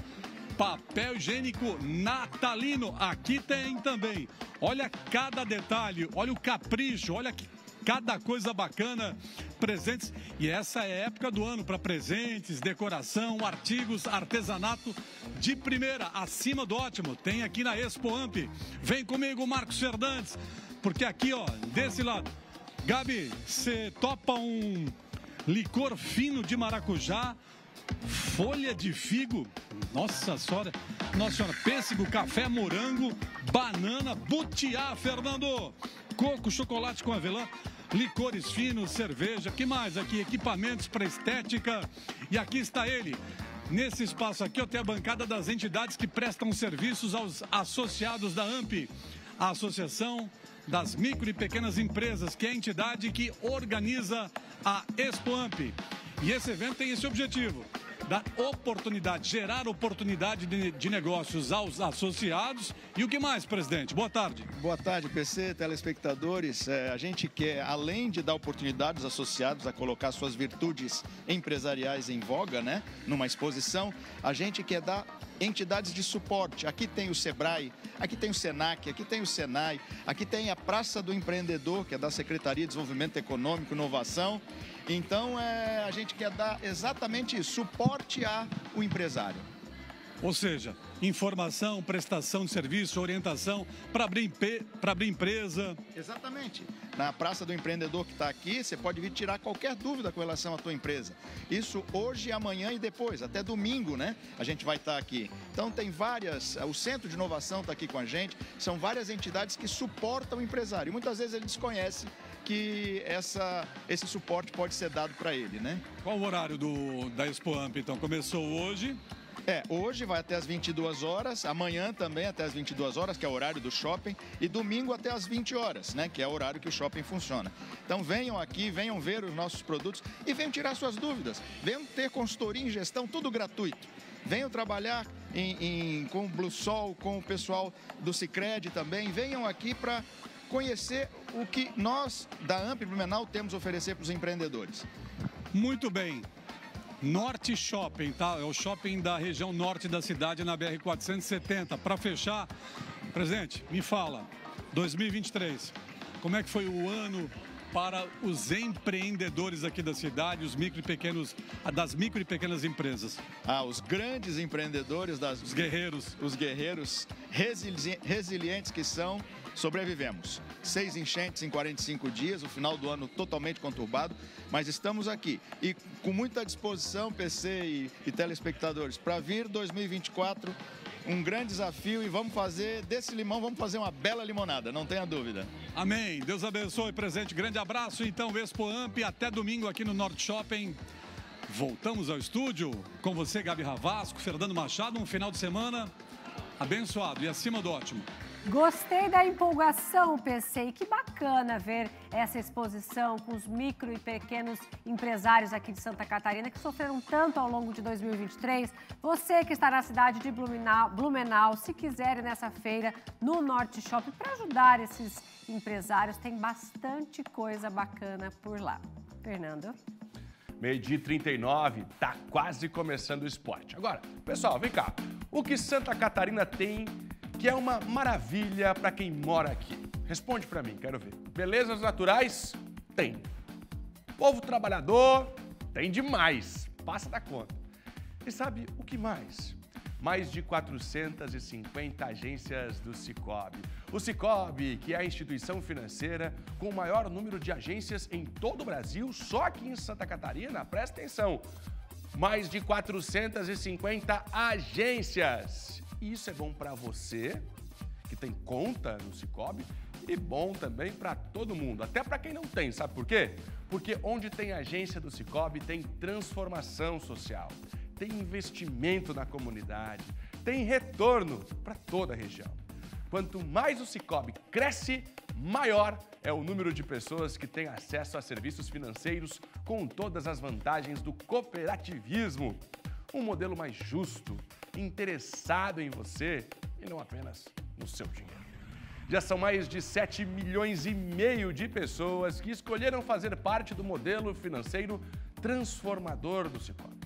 papel higiênico natalino. Aqui tem também. Olha cada detalhe, olha o capricho, olha que cada coisa bacana, presentes. E essa é a época do ano para presentes, decoração, artigos, artesanato de primeira, acima do ótimo. Tem aqui na Expo Amp. Vem comigo, Marcos Fernandes, porque aqui, ó, desse lado. Gabi, você topa um licor fino de maracujá, folha de figo, nossa senhora, nossa senhora, pêssego, café, morango, banana, butiá, Fernando, coco, chocolate com avelã, licores finos, cerveja, que mais aqui? Equipamentos para estética. E aqui está ele. Nesse espaço aqui eu tenho a bancada das entidades que prestam serviços aos associados da AMP, a Associação das Micro e Pequenas Empresas, que é a entidade que organiza a Expo AMP. E esse evento tem esse objetivo: dar oportunidade, gerar oportunidade de, de, negócios aos associados. E o que mais, presidente? Boa tarde. Boa tarde, PC, telespectadores. É, a gente quer, além de dar oportunidade aos associados a colocar suas virtudes empresariais em voga, né, numa exposição, a gente quer dar entidades de suporte. Aqui tem o Sebrae, aqui tem o Senac, aqui tem o Senai, aqui tem a Praça do Empreendedor, que é da Secretaria de Desenvolvimento Econômico e Inovação. Então, é, a gente quer dar exatamente isso, suporte ao empresário. Ou seja, informação, prestação de serviço, orientação para abrir, abrir empresa. Exatamente. Na Praça do Empreendedor que está aqui, você pode vir tirar qualquer dúvida com relação à tua empresa. Isso hoje, amanhã e depois, até domingo, né? A gente vai estar tá aqui. Então tem várias, o Centro de Inovação está aqui com a gente, são várias entidades que suportam o empresário. Muitas vezes ele desconhece que essa, esse suporte pode ser dado para ele, né? Qual o horário do, da Expo Amp, então? Começou hoje? É, hoje vai até as 22 horas, amanhã também até as 22 horas, que é o horário do shopping, e domingo até as 20 horas, né, que é o horário que o shopping funciona. Então venham aqui, venham ver os nossos produtos e venham tirar suas dúvidas. Venham ter consultoria em gestão, tudo gratuito. Venham trabalhar em, em, com o Blue Sol, com o pessoal do Cicred também. Venham aqui para conhecer o que nós da AMP Blumenau temos a oferecer para os empreendedores. Muito bem. Norte Shopping, tá? É o shopping da região norte da cidade, na BR-470. Para fechar, presidente, me fala, 2023, como é que foi o ano para os empreendedores aqui da cidade, os micro e pequenos, das micro e pequenas empresas? Ah, os grandes empreendedores das... Os guerreiros. Os guerreiros resili resilientes que são, sobrevivemos. Seis enchentes em 45 dias, o final do ano totalmente conturbado, mas estamos aqui. E com muita disposição, PC e, e telespectadores, para vir 2024 um grande desafio e vamos fazer desse limão, vamos fazer uma bela limonada, não tenha dúvida. Amém. Deus abençoe, presente. Grande abraço. Então, Expo Amp, até domingo aqui no Norte Shopping. Voltamos ao estúdio com você, Gabi Ravasco, Fernando Machado, um final de semana abençoado e acima do ótimo. Gostei da empolgação, e que bacana ver essa exposição com os micro e pequenos empresários aqui de Santa Catarina que sofreram tanto ao longo de 2023. Você que está na cidade de Blumenau, Blumenau se quiser nessa feira no Norte Shopping para ajudar esses empresários, tem bastante coisa bacana por lá. Fernando. Meio-dia 39, tá quase começando o esporte. Agora, pessoal, vem cá. O que Santa Catarina tem que é uma maravilha para quem mora aqui? Responde para mim, quero ver. Belezas naturais? Tem. Povo trabalhador? Tem demais. Passa da conta. E sabe o que mais? Mais de 450 agências do Cicobi. O Cicobi, que é a instituição financeira com o maior número de agências em todo o Brasil, só aqui em Santa Catarina, presta atenção. Mais de 450 agências. E isso é bom para você, que tem conta no Cicobi, e bom também para todo mundo, até para quem não tem, sabe por quê? Porque onde tem agência do Cicobi tem transformação social, tem investimento na comunidade, tem retorno para toda a região. Quanto mais o Cicobi cresce, maior é o número de pessoas que têm acesso a serviços financeiros com todas as vantagens do cooperativismo. Um modelo mais justo, interessado em você e não apenas no seu dinheiro. Já são mais de 7 milhões e meio de pessoas que escolheram fazer parte do modelo financeiro transformador do Cicobi.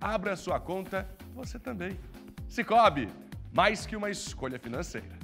Abra sua conta, você também. Cicobi, mais que uma escolha financeira.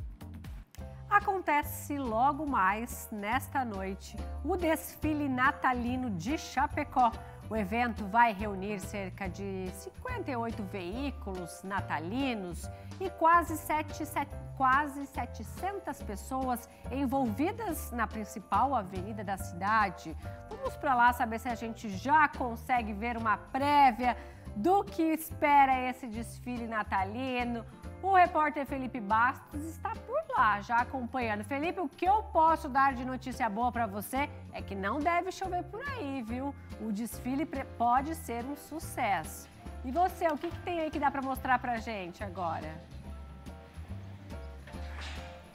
Acontece logo mais nesta noite o desfile natalino de Chapecó. O evento vai reunir cerca de 58 veículos natalinos e quase, 7, 7, quase 700 pessoas envolvidas na principal avenida da cidade. Vamos para lá saber se a gente já consegue ver uma prévia do que espera esse desfile natalino. O repórter Felipe Bastos está por lá, já acompanhando. Felipe, o que eu posso dar de notícia boa para você é que não deve chover por aí, viu? O desfile pode ser um sucesso. E você, o que, que tem aí que dá para mostrar para gente agora?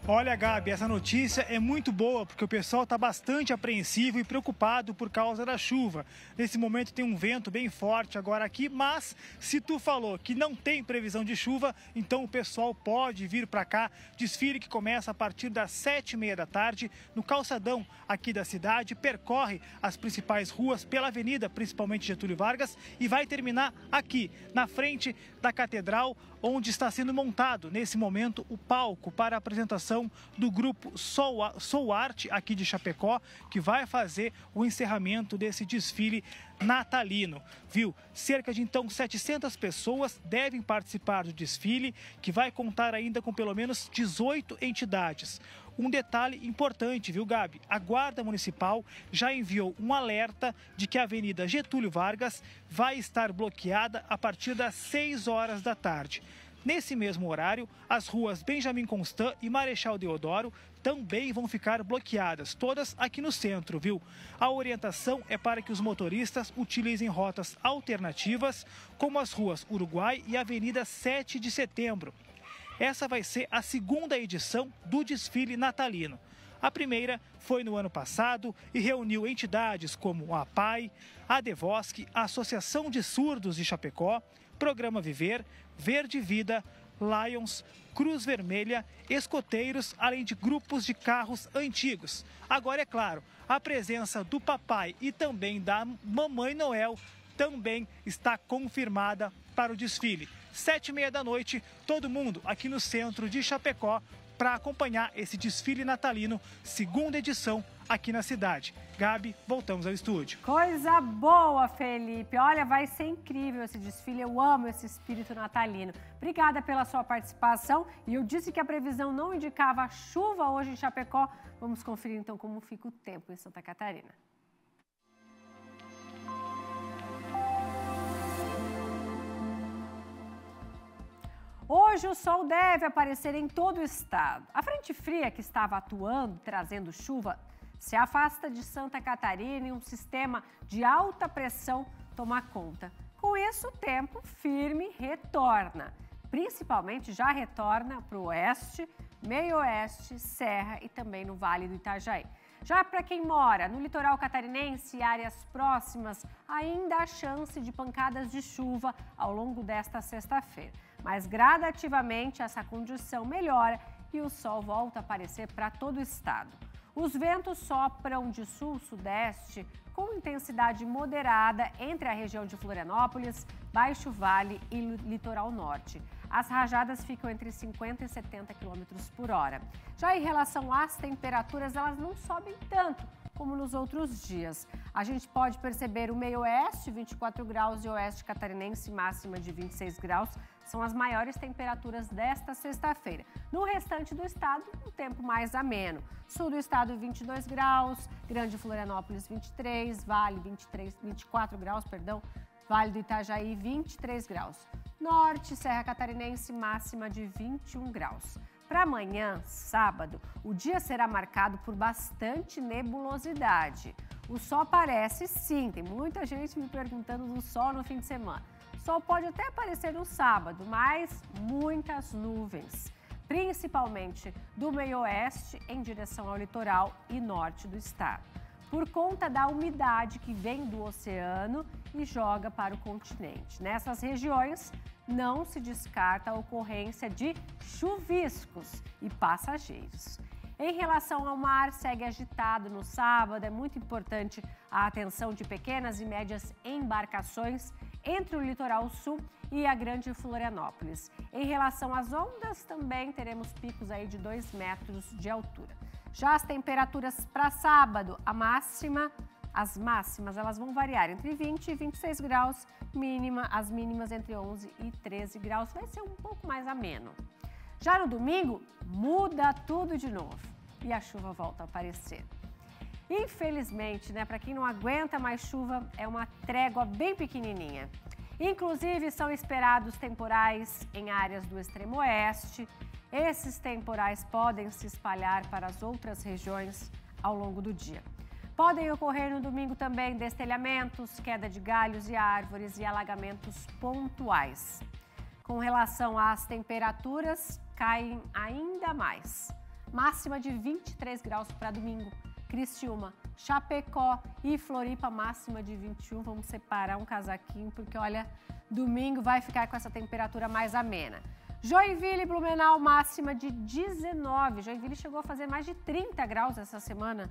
Olha, Gabi, essa notícia é muito boa porque o pessoal está bastante apreensivo e preocupado por causa da chuva. Nesse momento tem um vento bem forte agora aqui, mas se tu falou que não tem previsão de chuva, então o pessoal pode vir para cá. Desfile que começa a partir das sete e meia da tarde no calçadão aqui da cidade, percorre as principais ruas pela avenida, principalmente Getúlio Vargas, e vai terminar aqui, na frente da catedral, onde está sendo montado nesse momento o palco para a apresentação do grupo Soul, Soul Art aqui de Chapecó, que vai fazer o encerramento desse desfile natalino, viu? Cerca de então 700 pessoas devem participar do desfile, que vai contar ainda com pelo menos 18 entidades. Um detalhe importante, viu, Gabi? A Guarda Municipal já enviou um alerta de que a Avenida Getúlio Vargas vai estar bloqueada a partir das 6 horas da tarde. Nesse mesmo horário, as ruas Benjamin Constant e Marechal Deodoro também vão ficar bloqueadas, todas aqui no centro, viu? A orientação é para que os motoristas utilizem rotas alternativas, como as ruas Uruguai e Avenida 7 de Setembro. Essa vai ser a segunda edição do desfile natalino. A primeira foi no ano passado e reuniu entidades como a APAI, a Devosc, a Associação de Surdos de Chapecó, Programa Viver, Verde Vida, Lions, Cruz Vermelha, escoteiros, além de grupos de carros antigos. Agora, é claro, a presença do papai e também da Mamãe Noel também está confirmada para o desfile. Sete e meia da noite, todo mundo aqui no centro de Chapecó para acompanhar esse desfile natalino, segunda edição aqui na cidade. Gabi, voltamos ao estúdio. Coisa boa, Felipe. Olha, vai ser incrível esse desfile. Eu amo esse espírito natalino. Obrigada pela sua participação. E eu disse que a previsão não indicava chuva hoje em Chapecó. Vamos conferir então como fica o tempo em Santa Catarina. Hoje o sol deve aparecer em todo o estado. A frente fria que estava atuando, trazendo chuva, se afasta de Santa Catarina e um sistema de alta pressão toma conta. Com isso, o tempo firme retorna. Principalmente já retorna para o oeste, meio-oeste, serra e também no Vale do Itajaí. Já para quem mora no litoral catarinense e áreas próximas, ainda há chance de pancadas de chuva ao longo desta sexta-feira. Mas gradativamente essa condição melhora e o sol volta a aparecer para todo o estado. Os ventos sopram de sul-sudeste com intensidade moderada entre a região de Florianópolis, Baixo Vale e Litoral Norte. As rajadas ficam entre 50 e 70 km por hora. Já em relação às temperaturas, elas não sobem tanto como nos outros dias. A gente pode perceber o meio-oeste, 24 graus, e oeste catarinense, máxima de 26 graus são as maiores temperaturas desta sexta-feira. No restante do estado, um tempo mais ameno. Sul do estado, 22 graus, Grande Florianópolis, 23, Vale, 23, 24 graus, perdão, Vale do Itajaí, 23 graus. Norte, Serra Catarinense, máxima de 21 graus. Para amanhã, sábado, o dia será marcado por bastante nebulosidade. O sol aparece sim, tem muita gente me perguntando do sol no fim de semana. Sol pode até aparecer no sábado, mas muitas nuvens, principalmente do meio-oeste em direção ao litoral e norte do estado, por conta da umidade que vem do oceano e joga para o continente. Nessas regiões, não se descarta a ocorrência de chuviscos e passageiros. Em relação ao mar, segue agitado no sábado. É muito importante a atenção de pequenas e médias embarcações entre o litoral sul e a Grande Florianópolis. Em relação às ondas, também teremos picos aí de 2 metros de altura. Já as temperaturas para sábado, a máxima, as máximas, elas vão variar entre 20 e 26 graus, mínima, as mínimas entre 11 e 13 graus, vai ser um pouco mais ameno. Já no domingo, muda tudo de novo e a chuva volta a aparecer. Infelizmente, né, para quem não aguenta mais chuva, é uma trégua bem pequenininha. Inclusive, são esperados temporais em áreas do extremo oeste. Esses temporais podem se espalhar para as outras regiões ao longo do dia. Podem ocorrer no domingo também destelhamentos, queda de galhos e árvores e alagamentos pontuais. Com relação às temperaturas, caem ainda mais. Máxima de 23 graus para domingo. Criciúma, Chapecó e Floripa, máxima de 21. Vamos separar um casaquinho, porque olha, domingo vai ficar com essa temperatura mais amena. Joinville e Blumenau, máxima de 19. Joinville chegou a fazer mais de 30 graus essa semana.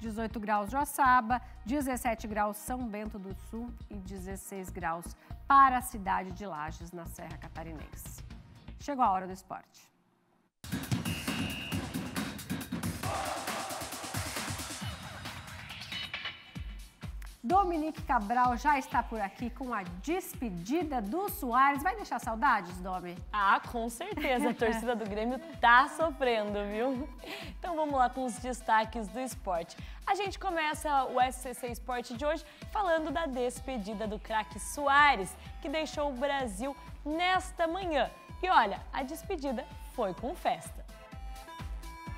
18 graus Joaçaba, 17 graus São Bento do Sul e 16 graus para a cidade de Lages, na Serra Catarinense. Chegou a hora do esporte. Dominique Cabral já está por aqui com a despedida do Soares. Vai deixar saudades, Domi? Ah, com certeza. A torcida do Grêmio tá sofrendo, viu? Então vamos lá com os destaques do esporte. A gente começa o SCC Esporte de hoje falando da despedida do craque Soares, que deixou o Brasil nesta manhã. E olha, a despedida foi com festa.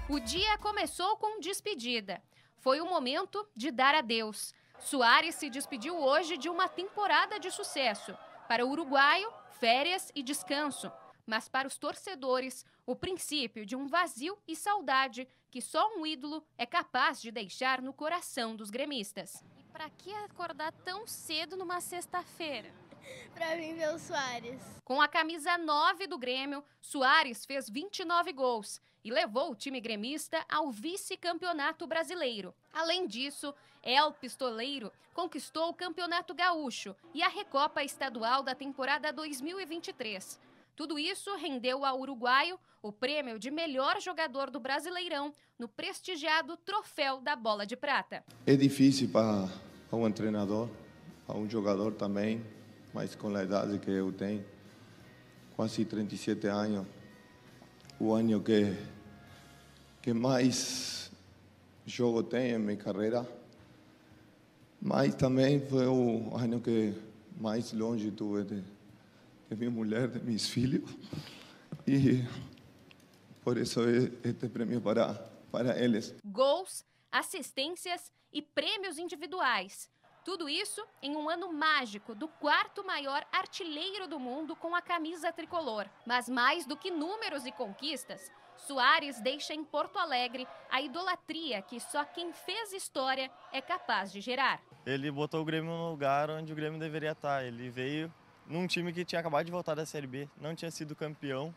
O dia começou com despedida. Foi o momento de dar adeus. Soares se despediu hoje de uma temporada de sucesso. Para o uruguaio, férias e descanso. Mas para os torcedores, o princípio de um vazio e saudade que só um ídolo é capaz de deixar no coração dos gremistas. E para que acordar tão cedo numa sexta-feira? para mim ver o Soares. Com a camisa 9 do Grêmio, Soares fez 29 gols e levou o time gremista ao vice-campeonato brasileiro. Além disso, El Pistoleiro conquistou o Campeonato Gaúcho e a Recopa Estadual da temporada 2023. Tudo isso rendeu ao uruguaio o prêmio de melhor jogador do Brasileirão no prestigiado Troféu da Bola de Prata. É difícil para um treinador, para um jogador também, mas com a idade que eu tenho, quase 37 anos, o ano que, que mais jogo tenho em minha carreira, mas também foi o ano que mais longe tuve de, de minha mulher, de meus filhos. E por isso este prêmio para, para eles. Gols, assistências e prêmios individuais. Tudo isso em um ano mágico do quarto maior artilheiro do mundo com a camisa tricolor. Mas mais do que números e conquistas, Soares deixa em Porto Alegre a idolatria que só quem fez história é capaz de gerar. Ele botou o Grêmio no lugar onde o Grêmio deveria estar. Ele veio num time que tinha acabado de voltar da Série B, não tinha sido campeão.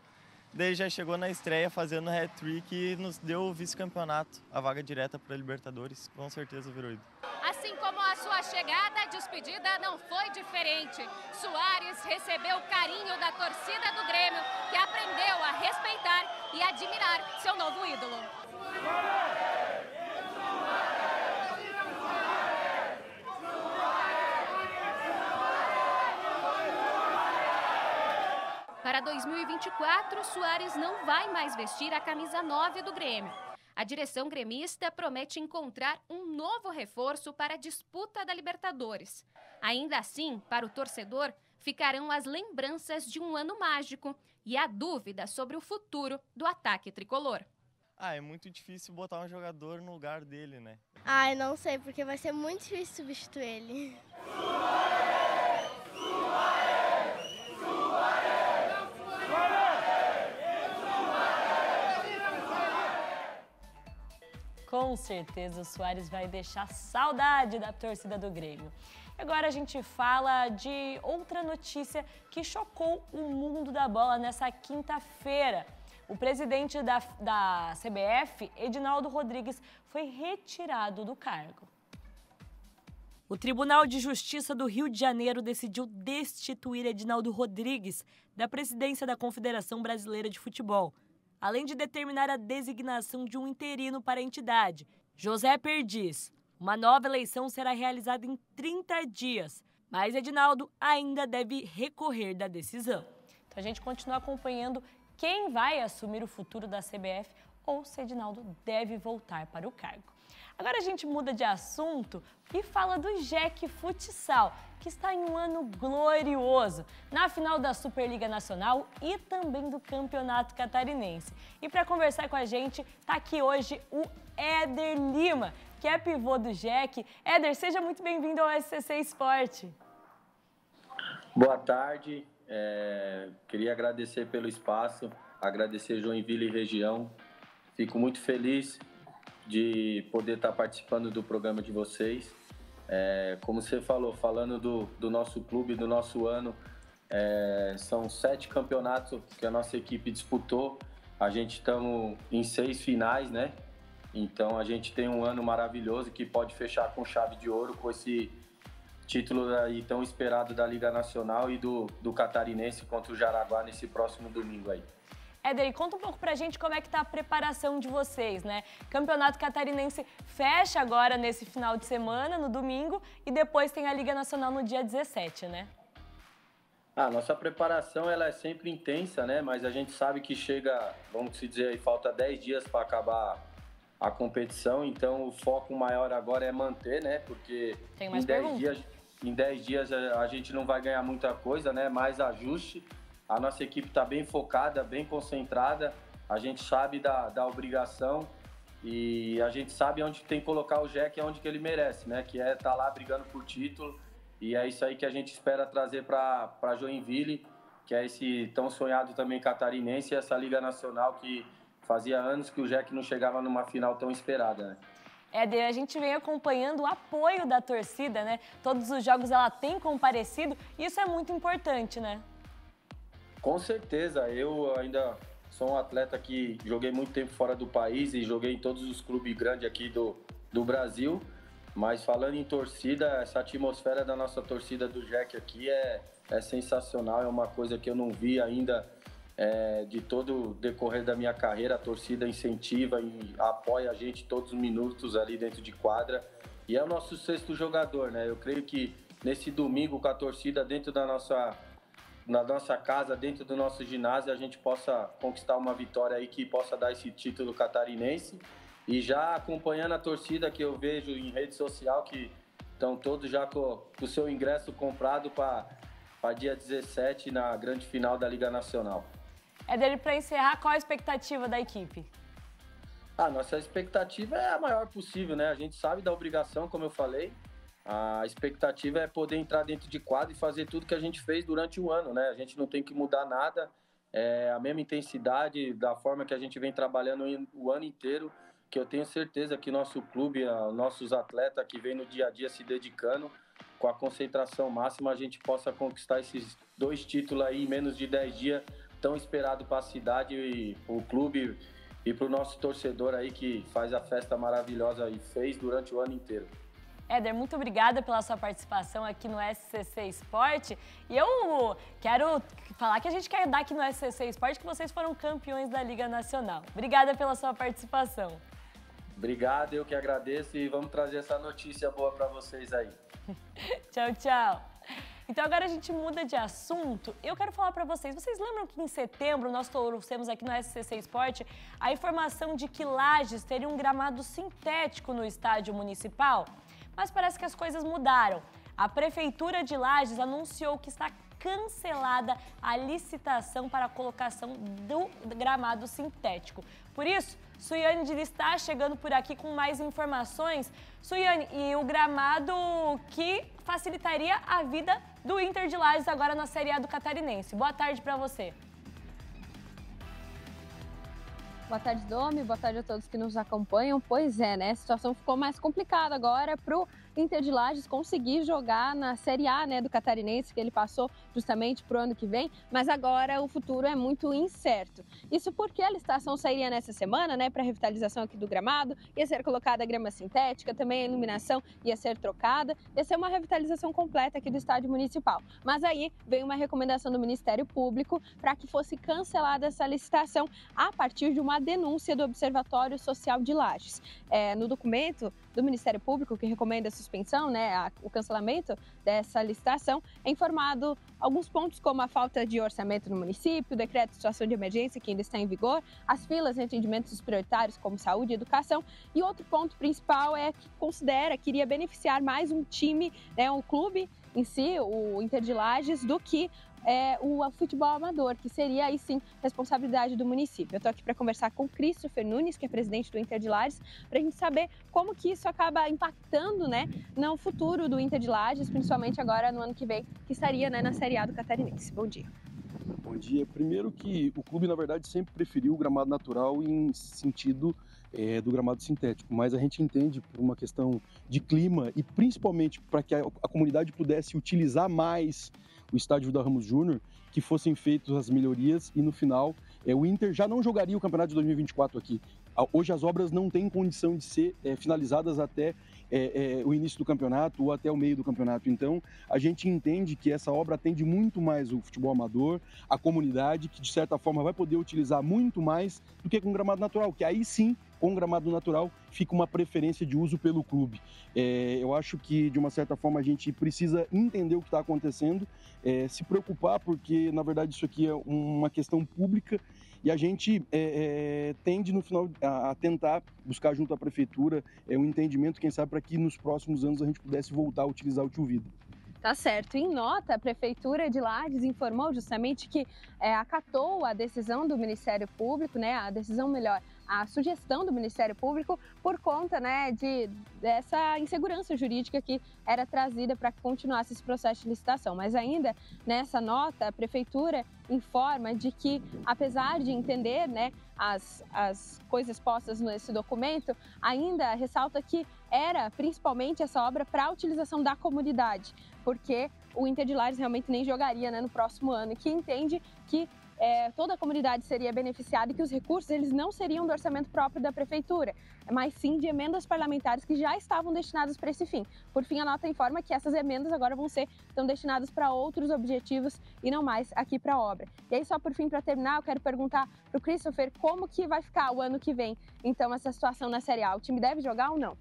Daí já chegou na estreia fazendo hat-trick e nos deu o vice-campeonato, a vaga direta para a Libertadores. Com certeza virou ídolo. Assim como a sua chegada, a despedida não foi diferente. Soares recebeu o carinho da torcida do Grêmio, que aprendeu a respeitar e admirar seu novo ídolo. Para 2024, Soares não vai mais vestir a camisa 9 do Grêmio. A direção gremista promete encontrar um novo reforço para a disputa da Libertadores. Ainda assim, para o torcedor, ficarão as lembranças de um ano mágico e a dúvida sobre o futuro do ataque tricolor. Ah, é muito difícil botar um jogador no lugar dele, né? Ai, não sei, porque vai ser muito difícil substituir ele. Com certeza o Soares vai deixar saudade da torcida do Grêmio. Agora a gente fala de outra notícia que chocou o mundo da bola nessa quinta-feira. O presidente da, da CBF, Edinaldo Rodrigues, foi retirado do cargo. O Tribunal de Justiça do Rio de Janeiro decidiu destituir Edinaldo Rodrigues da presidência da Confederação Brasileira de Futebol, além de determinar a designação de um interino para a entidade, José Perdiz. Uma nova eleição será realizada em 30 dias, mas Edinaldo ainda deve recorrer da decisão. Então a gente continua acompanhando quem vai assumir o futuro da CBF ou se Edinaldo deve voltar para o cargo. Agora a gente muda de assunto e fala do Jack Futsal, que está em um ano glorioso na final da Superliga Nacional e também do Campeonato Catarinense. E para conversar com a gente, está aqui hoje o Éder Lima, que é pivô do Jack. Éder, seja muito bem-vindo ao SCC Esporte. Boa tarde, é, queria agradecer pelo espaço, agradecer Joinville e região. Fico muito feliz de poder estar participando do programa de vocês. É, como você falou, falando do, do nosso clube, do nosso ano, é, são sete campeonatos que a nossa equipe disputou. A gente estamos em seis finais, né? Então a gente tem um ano maravilhoso que pode fechar com chave de ouro com esse título aí tão esperado da Liga Nacional e do, do Catarinense contra o Jaraguá nesse próximo domingo aí. Éder, conta um pouco pra gente como é que tá a preparação de vocês, né? Campeonato Catarinense fecha agora nesse final de semana, no domingo, e depois tem a Liga Nacional no dia 17, né? A ah, nossa preparação ela é sempre intensa, né? Mas a gente sabe que chega, vamos dizer aí, falta 10 dias para acabar a competição, então o foco maior agora é manter, né? Porque em 10 dias, em 10 dias a gente não vai ganhar muita coisa, né? Mais ajuste a nossa equipe está bem focada, bem concentrada. A gente sabe da, da obrigação e a gente sabe onde tem que colocar o Jack, é onde que ele merece, né? Que é estar tá lá brigando por título. E é isso aí que a gente espera trazer para Joinville, que é esse tão sonhado também catarinense, essa Liga Nacional que fazia anos que o Jack não chegava numa final tão esperada, né? Éder, a gente vem acompanhando o apoio da torcida, né? Todos os jogos ela tem comparecido isso é muito importante, né? Com certeza, eu ainda sou um atleta que joguei muito tempo fora do país e joguei em todos os clubes grandes aqui do, do Brasil. Mas falando em torcida, essa atmosfera da nossa torcida do Jack aqui é, é sensacional, é uma coisa que eu não vi ainda é, de todo o decorrer da minha carreira. A torcida incentiva e apoia a gente todos os minutos ali dentro de quadra. E é o nosso sexto jogador, né? Eu creio que nesse domingo, com a torcida dentro da nossa na nossa casa, dentro do nosso ginásio, a gente possa conquistar uma vitória aí que possa dar esse título catarinense. E já acompanhando a torcida que eu vejo em rede social, que estão todos já com, o seu ingresso comprado para dia 17 na grande final da Liga Nacional. É dele para encerrar, qual a expectativa da equipe? A nossa expectativa é a maior possível, né? A gente sabe da obrigação, como eu falei, a expectativa é poder entrar dentro de quadro e fazer tudo que a gente fez durante o ano, né? A gente não tem que mudar nada, é a mesma intensidade da forma que a gente vem trabalhando o ano inteiro, que eu tenho certeza que nosso clube, nossos atletas que vem no dia a dia se dedicando, com a concentração máxima, a gente possa conquistar esses dois títulos aí em menos de 10 dias, tão esperado para a cidade e o clube e para o nosso torcedor aí que faz a festa maravilhosa e fez durante o ano inteiro. Éder, muito obrigada pela sua participação aqui no SCC Esporte. E eu quero falar que a gente quer dar aqui no SCC Esporte que vocês foram campeões da Liga Nacional. Obrigada pela sua participação. Obrigado, eu que agradeço e vamos trazer essa notícia boa para vocês aí. tchau, tchau. Então agora a gente muda de assunto. Eu quero falar para vocês, vocês lembram que em setembro nós trouxemos aqui no SCC Esporte a informação de que Lages teria um gramado sintético no estádio municipal? Mas parece que as coisas mudaram. A Prefeitura de Lages anunciou que está cancelada a licitação para a colocação do gramado sintético. Por isso, Suiane Dili está chegando por aqui com mais informações. Suiane, e o gramado que facilitaria a vida do Inter de Lages agora na Série A do Catarinense. Boa tarde para você. Boa tarde, Domi. Boa tarde a todos que nos acompanham. Pois é, né? A situação ficou mais complicada agora para o Inter de Lages conseguir jogar na Série A né, do Catarinense, que ele passou justamente para o ano que vem, mas agora o futuro é muito incerto. Isso porque a licitação sairia nessa semana né, para a revitalização aqui do gramado, ia ser colocada grama sintética, também a iluminação ia ser trocada, ia ser uma revitalização completa aqui do estádio municipal. Mas aí veio uma recomendação do Ministério Público para que fosse cancelada essa licitação a partir de uma denúncia do Observatório Social de Lages. É, no documento do Ministério Público que recomenda a suspensão, né, a, o cancelamento dessa licitação, é informado alguns pontos como a falta de orçamento no município, o decreto de situação de emergência que ainda está em vigor, as filas em atendimentos prioritários como saúde e educação, e outro ponto principal é que considera que iria beneficiar mais um time, né, um clube em si, o Inter de Lages, do que é, o futebol amador, que seria aí sim responsabilidade do município. Eu estou aqui para conversar com Christopher Nunes, que é presidente do Inter de Lages, para a gente saber como que isso acaba impactando né, no futuro do Inter de Lages, principalmente agora no ano que vem, que estaria né, na Série A do Catarinense. Bom dia. Bom dia. Primeiro que o clube, na verdade, sempre preferiu o gramado natural em sentido é, do gramado sintético, mas a gente entende por uma questão de clima e principalmente para que a, a comunidade pudesse utilizar mais o estádio da Ramos Júnior, que fossem feitas as melhorias e no final é, o Inter já não jogaria o campeonato de 2024 aqui. Hoje as obras não têm condição de ser é, finalizadas até é, é, o início do campeonato ou até o meio do campeonato. Então, a gente entende que essa obra atende muito mais o futebol amador, a comunidade, que de certa forma vai poder utilizar muito mais do que com gramado natural, que aí sim, com gramado natural, fica uma preferência de uso pelo clube. É, eu acho que, de uma certa forma, a gente precisa entender o que está acontecendo, é, se preocupar, porque, na verdade, isso aqui é uma questão pública e a gente é, é, tende, no final, a, a, tentar buscar junto à prefeitura é, um entendimento, quem sabe, para que nos próximos anos a gente pudesse voltar a utilizar o Tio Vida. Tá certo. Em nota, a Prefeitura de Lages informou justamente que é, acatou a decisão do Ministério Público, né, a decisão melhor, a sugestão do Ministério Público por conta né, de, dessa insegurança jurídica que era trazida para que continuasse esse processo de licitação. Mas ainda nessa nota, a Prefeitura informa de que, apesar de entender né, as, as coisas postas nesse documento, ainda ressalta que era principalmente essa obra para a utilização da comunidade, porque o Inter de Lares realmente nem jogaria né, no próximo ano, que entende que é, toda a comunidade seria beneficiada e que os recursos eles não seriam do orçamento próprio da prefeitura, mas sim de emendas parlamentares que já estavam destinadas para esse fim. Por fim, a nota informa que essas emendas agora vão ser tão destinadas para outros objetivos e não mais aqui para a obra. E aí, só por fim, para terminar, eu quero perguntar para o Christopher como que vai ficar o ano que vem, então, essa situação na Série A. O time deve jogar ou não?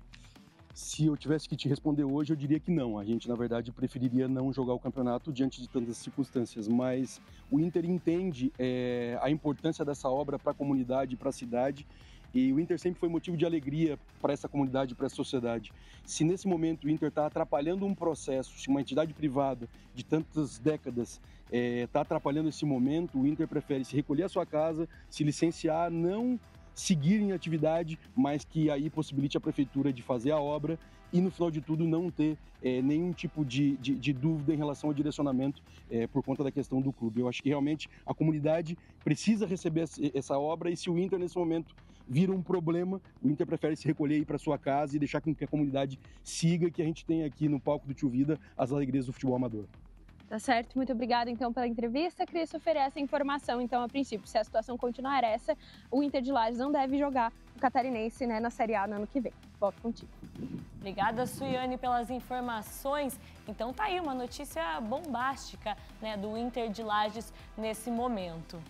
Se eu tivesse que te responder hoje, eu diria que não. A gente, na verdade, preferiria não jogar o campeonato diante de tantas circunstâncias. Mas o Inter entende é, a importância dessa obra para a comunidade, para a cidade. E o Inter sempre foi motivo de alegria para essa comunidade, para essa sociedade. Se nesse momento o Inter está atrapalhando um processo, se uma entidade privada de tantas décadas está é, tá atrapalhando esse momento, o Inter prefere se recolher à sua casa, se licenciar, não seguir em atividade, mas que aí possibilite a prefeitura de fazer a obra e no final de tudo não ter é, nenhum tipo de, de, de, dúvida em relação ao direcionamento é, por conta da questão do clube. Eu acho que realmente a comunidade precisa receber essa obra e se o Inter nesse momento vira um problema, o Inter prefere se recolher para sua casa e deixar com que a comunidade siga que a gente tem aqui no palco do Tio Vida as alegrias do futebol amador. Tá certo, muito obrigada então pela entrevista. Cris oferece a informação, então, a princípio, se a situação continuar essa, o Inter de Lages não deve jogar o catarinense né, na Série A no ano que vem. Volto contigo. Obrigada, Suiane, pelas informações. Então tá aí uma notícia bombástica né, do Inter de Lages nesse momento.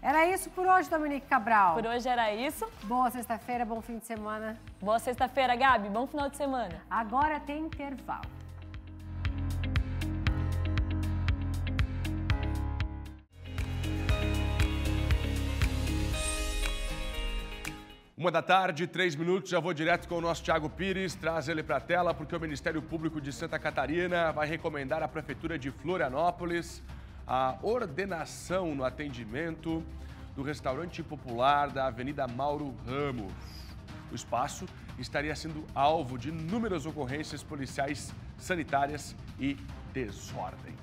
Era isso por hoje, Dominique Cabral. Por hoje era isso. Boa sexta-feira, bom fim de semana. Boa sexta-feira, Gabi. Bom final de semana. Agora tem intervalo. Uma da tarde, três minutos, já vou direto com o nosso Tiago Pires, traz ele para a tela, porque o Ministério Público de Santa Catarina vai recomendar à Prefeitura de Florianópolis a ordenação no atendimento do restaurante popular da Avenida Mauro Ramos. O espaço estaria sendo alvo de inúmeras ocorrências policiais sanitárias e desordem.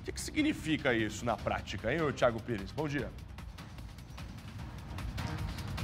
O que, que significa isso na prática, hein, Tiago Pires? Bom dia.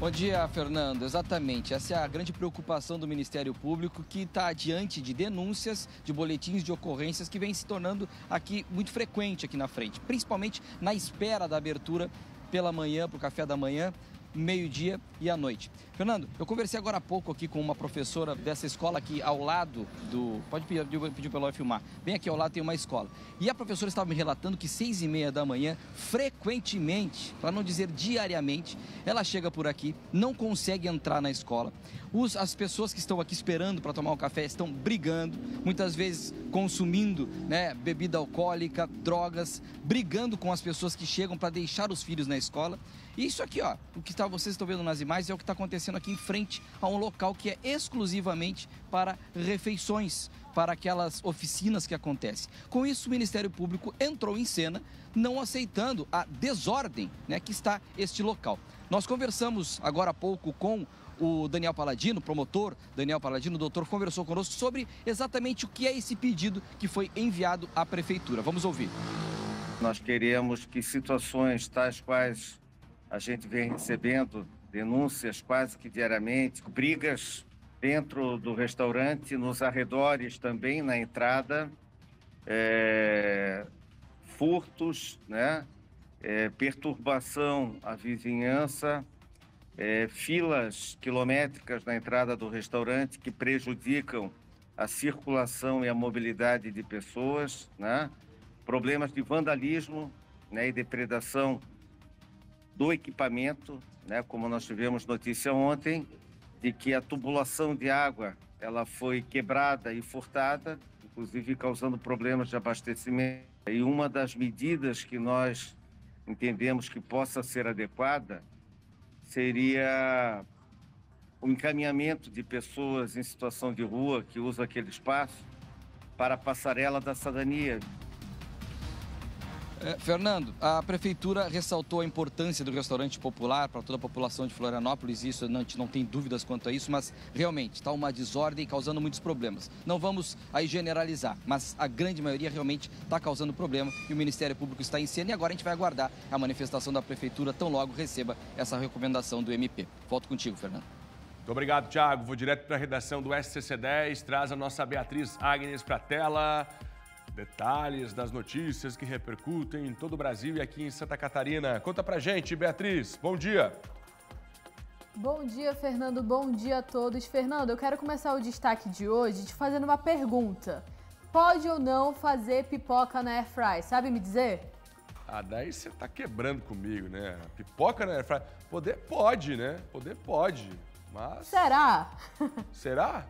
Bom dia, Fernando. Exatamente. Essa é a grande preocupação do Ministério Público, que está diante de denúncias, de boletins de ocorrências que vem se tornando aqui muito frequente aqui na frente, principalmente na espera da abertura pela manhã, para o café da manhã, meio-dia e à noite. Fernando, eu conversei agora há pouco aqui com uma professora dessa escola aqui ao lado do. Pode pedir, pedir para ela filmar. Bem aqui ao lado tem uma escola. E a professora estava me relatando que seis e meia da manhã, frequentemente, para não dizer diariamente, ela chega por aqui, não consegue entrar na escola. Os, as pessoas que estão aqui esperando para tomar um café estão brigando, muitas vezes consumindo né, bebida alcoólica, drogas, brigando com as pessoas que chegam para deixar os filhos na escola. Isso aqui, ó, o que tá, vocês estão vendo nas imagens é o que está acontecendo aqui em frente a um local que é exclusivamente para refeições, para aquelas oficinas que acontecem. Com isso, o Ministério Público entrou em cena, não aceitando a desordem né, que está este local. Nós conversamos agora há pouco com o Daniel Paladino, promotor Daniel Paladino, o doutor, conversou conosco sobre exatamente o que é esse pedido que foi enviado à prefeitura. Vamos ouvir. Nós queremos que situações tais quais a gente vem recebendo denúncias quase que diariamente, brigas dentro do restaurante, nos arredores também, na entrada, é, furtos, né? É, perturbação à vizinhança, é, filas quilométricas na entrada do restaurante que prejudicam a circulação e a mobilidade de pessoas, né? problemas de vandalismo né, e depredação do equipamento, né, como nós tivemos notícia ontem, de que a tubulação de água ela foi quebrada e furtada, inclusive causando problemas de abastecimento. E uma das medidas que nós entendemos que possa ser adequada seria o encaminhamento de pessoas em situação de rua que usam aquele espaço para a passarela da cidadania. É, Fernando, a prefeitura ressaltou a importância do restaurante popular para toda a população de Florianópolis, isso não, a gente não tem dúvidas quanto a isso, mas realmente está uma desordem causando muitos problemas. Não vamos aí generalizar, mas a grande maioria realmente está causando problema e o Ministério Público está em cena e agora a gente vai aguardar a manifestação da prefeitura tão logo receba essa recomendação do MP. Volto contigo, Fernando. Muito obrigado, Thiago. Vou direto para a redação do SCC10, traz a nossa Beatriz Agnes para a tela detalhes das notícias que repercutem em todo o Brasil e aqui em Santa Catarina. Conta pra gente, Beatriz. Bom dia. Bom dia, Fernando. Bom dia a todos. Fernando, eu quero começar o destaque de hoje te fazendo uma pergunta. Pode ou não fazer pipoca na airfry? Sabe me dizer? Ah, daí você tá quebrando comigo, né? Pipoca na airfry? Poder pode, né? Poder pode, mas... Será? Será?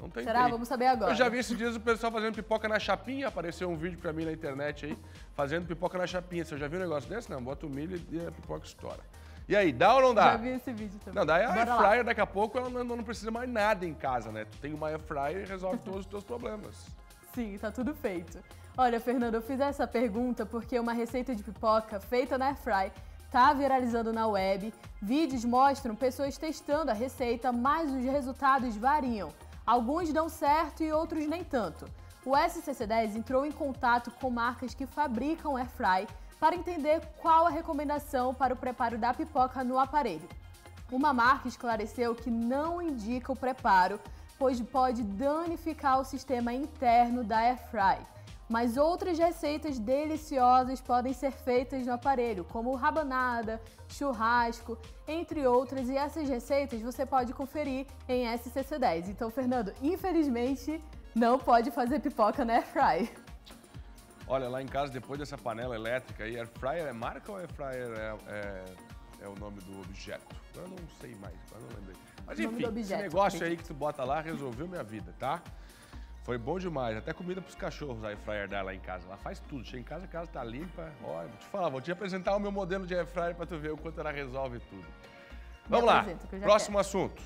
Não tem Será? Vamos saber agora. Eu já vi esses dias o pessoal fazendo pipoca na chapinha. Apareceu um vídeo pra mim na internet aí, fazendo pipoca na chapinha. Você já viu um negócio desse? Não, bota o milho e a pipoca estoura. E aí, dá ou não dá? Já vi esse vídeo também. Não, daí a Bora air fryer lá. daqui a pouco ela não, não precisa mais nada em casa, né? Tu tem uma air fryer e resolve todos os teus problemas. Sim, tá tudo feito. Olha, Fernando, eu fiz essa pergunta porque uma receita de pipoca feita na airfry tá viralizando na web. Vídeos mostram pessoas testando a receita, mas os resultados variam. Alguns dão certo e outros nem tanto. O SCC10 entrou em contato com marcas que fabricam airfry para entender qual a recomendação para o preparo da pipoca no aparelho. Uma marca esclareceu que não indica o preparo, pois pode danificar o sistema interno da airfry. Mas outras receitas deliciosas podem ser feitas no aparelho, como rabanada, churrasco, entre outras, e essas receitas você pode conferir em SCC10. Então, Fernando, infelizmente, não pode fazer pipoca na airfry. Olha, lá em casa, depois dessa panela elétrica aí, air fryer é marca ou air fryer é, é, é o nome do objeto? Eu não sei mais, eu não lembrei. Mas enfim, esse negócio aí que tu bota lá resolveu minha vida, tá? Foi bom demais. Até comida pros cachorros a fryer dela lá em casa. Ela faz tudo. Chega em casa, a casa tá limpa. Olha, vou te falar, vou te apresentar o meu modelo de air fryer pra tu ver o quanto ela resolve tudo. Vamos lá, próximo assunto.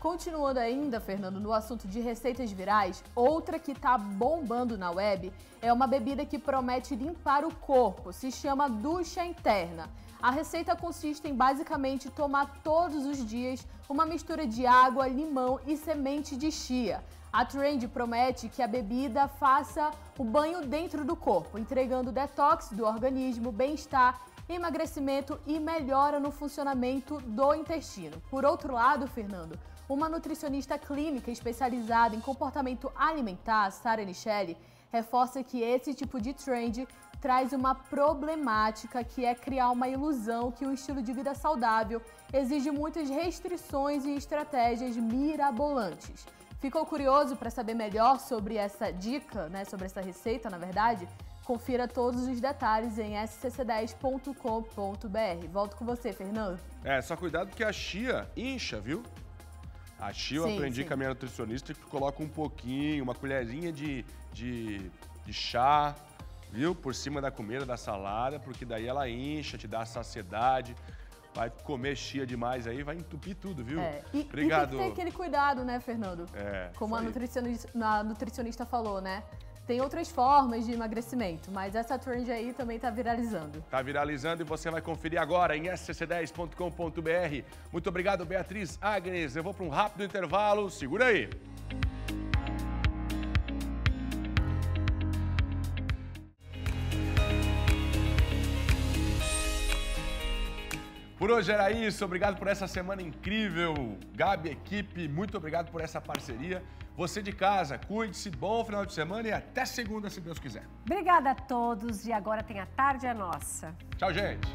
Continuando ainda, Fernando, no assunto de receitas virais, outra que tá bombando na web é uma bebida que promete limpar o corpo, se chama ducha interna. A receita consiste em basicamente tomar todos os dias uma mistura de água, limão e semente de chia. A Trend promete que a bebida faça o banho dentro do corpo, entregando detox do organismo, bem-estar emagrecimento e melhora no funcionamento do intestino. Por outro lado, Fernando, uma nutricionista clínica especializada em comportamento alimentar, Sara Nichelle, reforça que esse tipo de trend traz uma problemática que é criar uma ilusão que um estilo de vida saudável exige muitas restrições e estratégias mirabolantes. Ficou curioso para saber melhor sobre essa dica, né, sobre essa receita, na verdade? Confira todos os detalhes em scc10.com.br. Volto com você, Fernando. É, só cuidado porque a chia incha, viu? A chia eu Sim, aprendi sim. com a minha nutricionista que coloca um pouquinho, uma colherinha de, de, de chá, viu? Por cima da comida, da salada, porque daí ela incha, te dá saciedade. Vai comer chia demais aí, vai entupir tudo, viu? É, e, Obrigado. e tem que ter aquele cuidado, né, Fernando? É, Como a nutricionista, a nutricionista falou, né? Tem outras formas de emagrecimento, mas essa trend aí também tá viralizando. Tá viralizando e você vai conferir agora em scc10.com.br. Muito obrigado, Beatriz Agnes. Eu vou para um rápido intervalo. Segura aí. Por hoje era isso. Obrigado por essa semana incrível. Gabi, equipe, muito obrigado por essa parceria. Você de casa, cuide-se, bom final de semana e até segunda, se Deus quiser. Obrigada a todos e agora tem a tarde é nossa. Tchau, gente.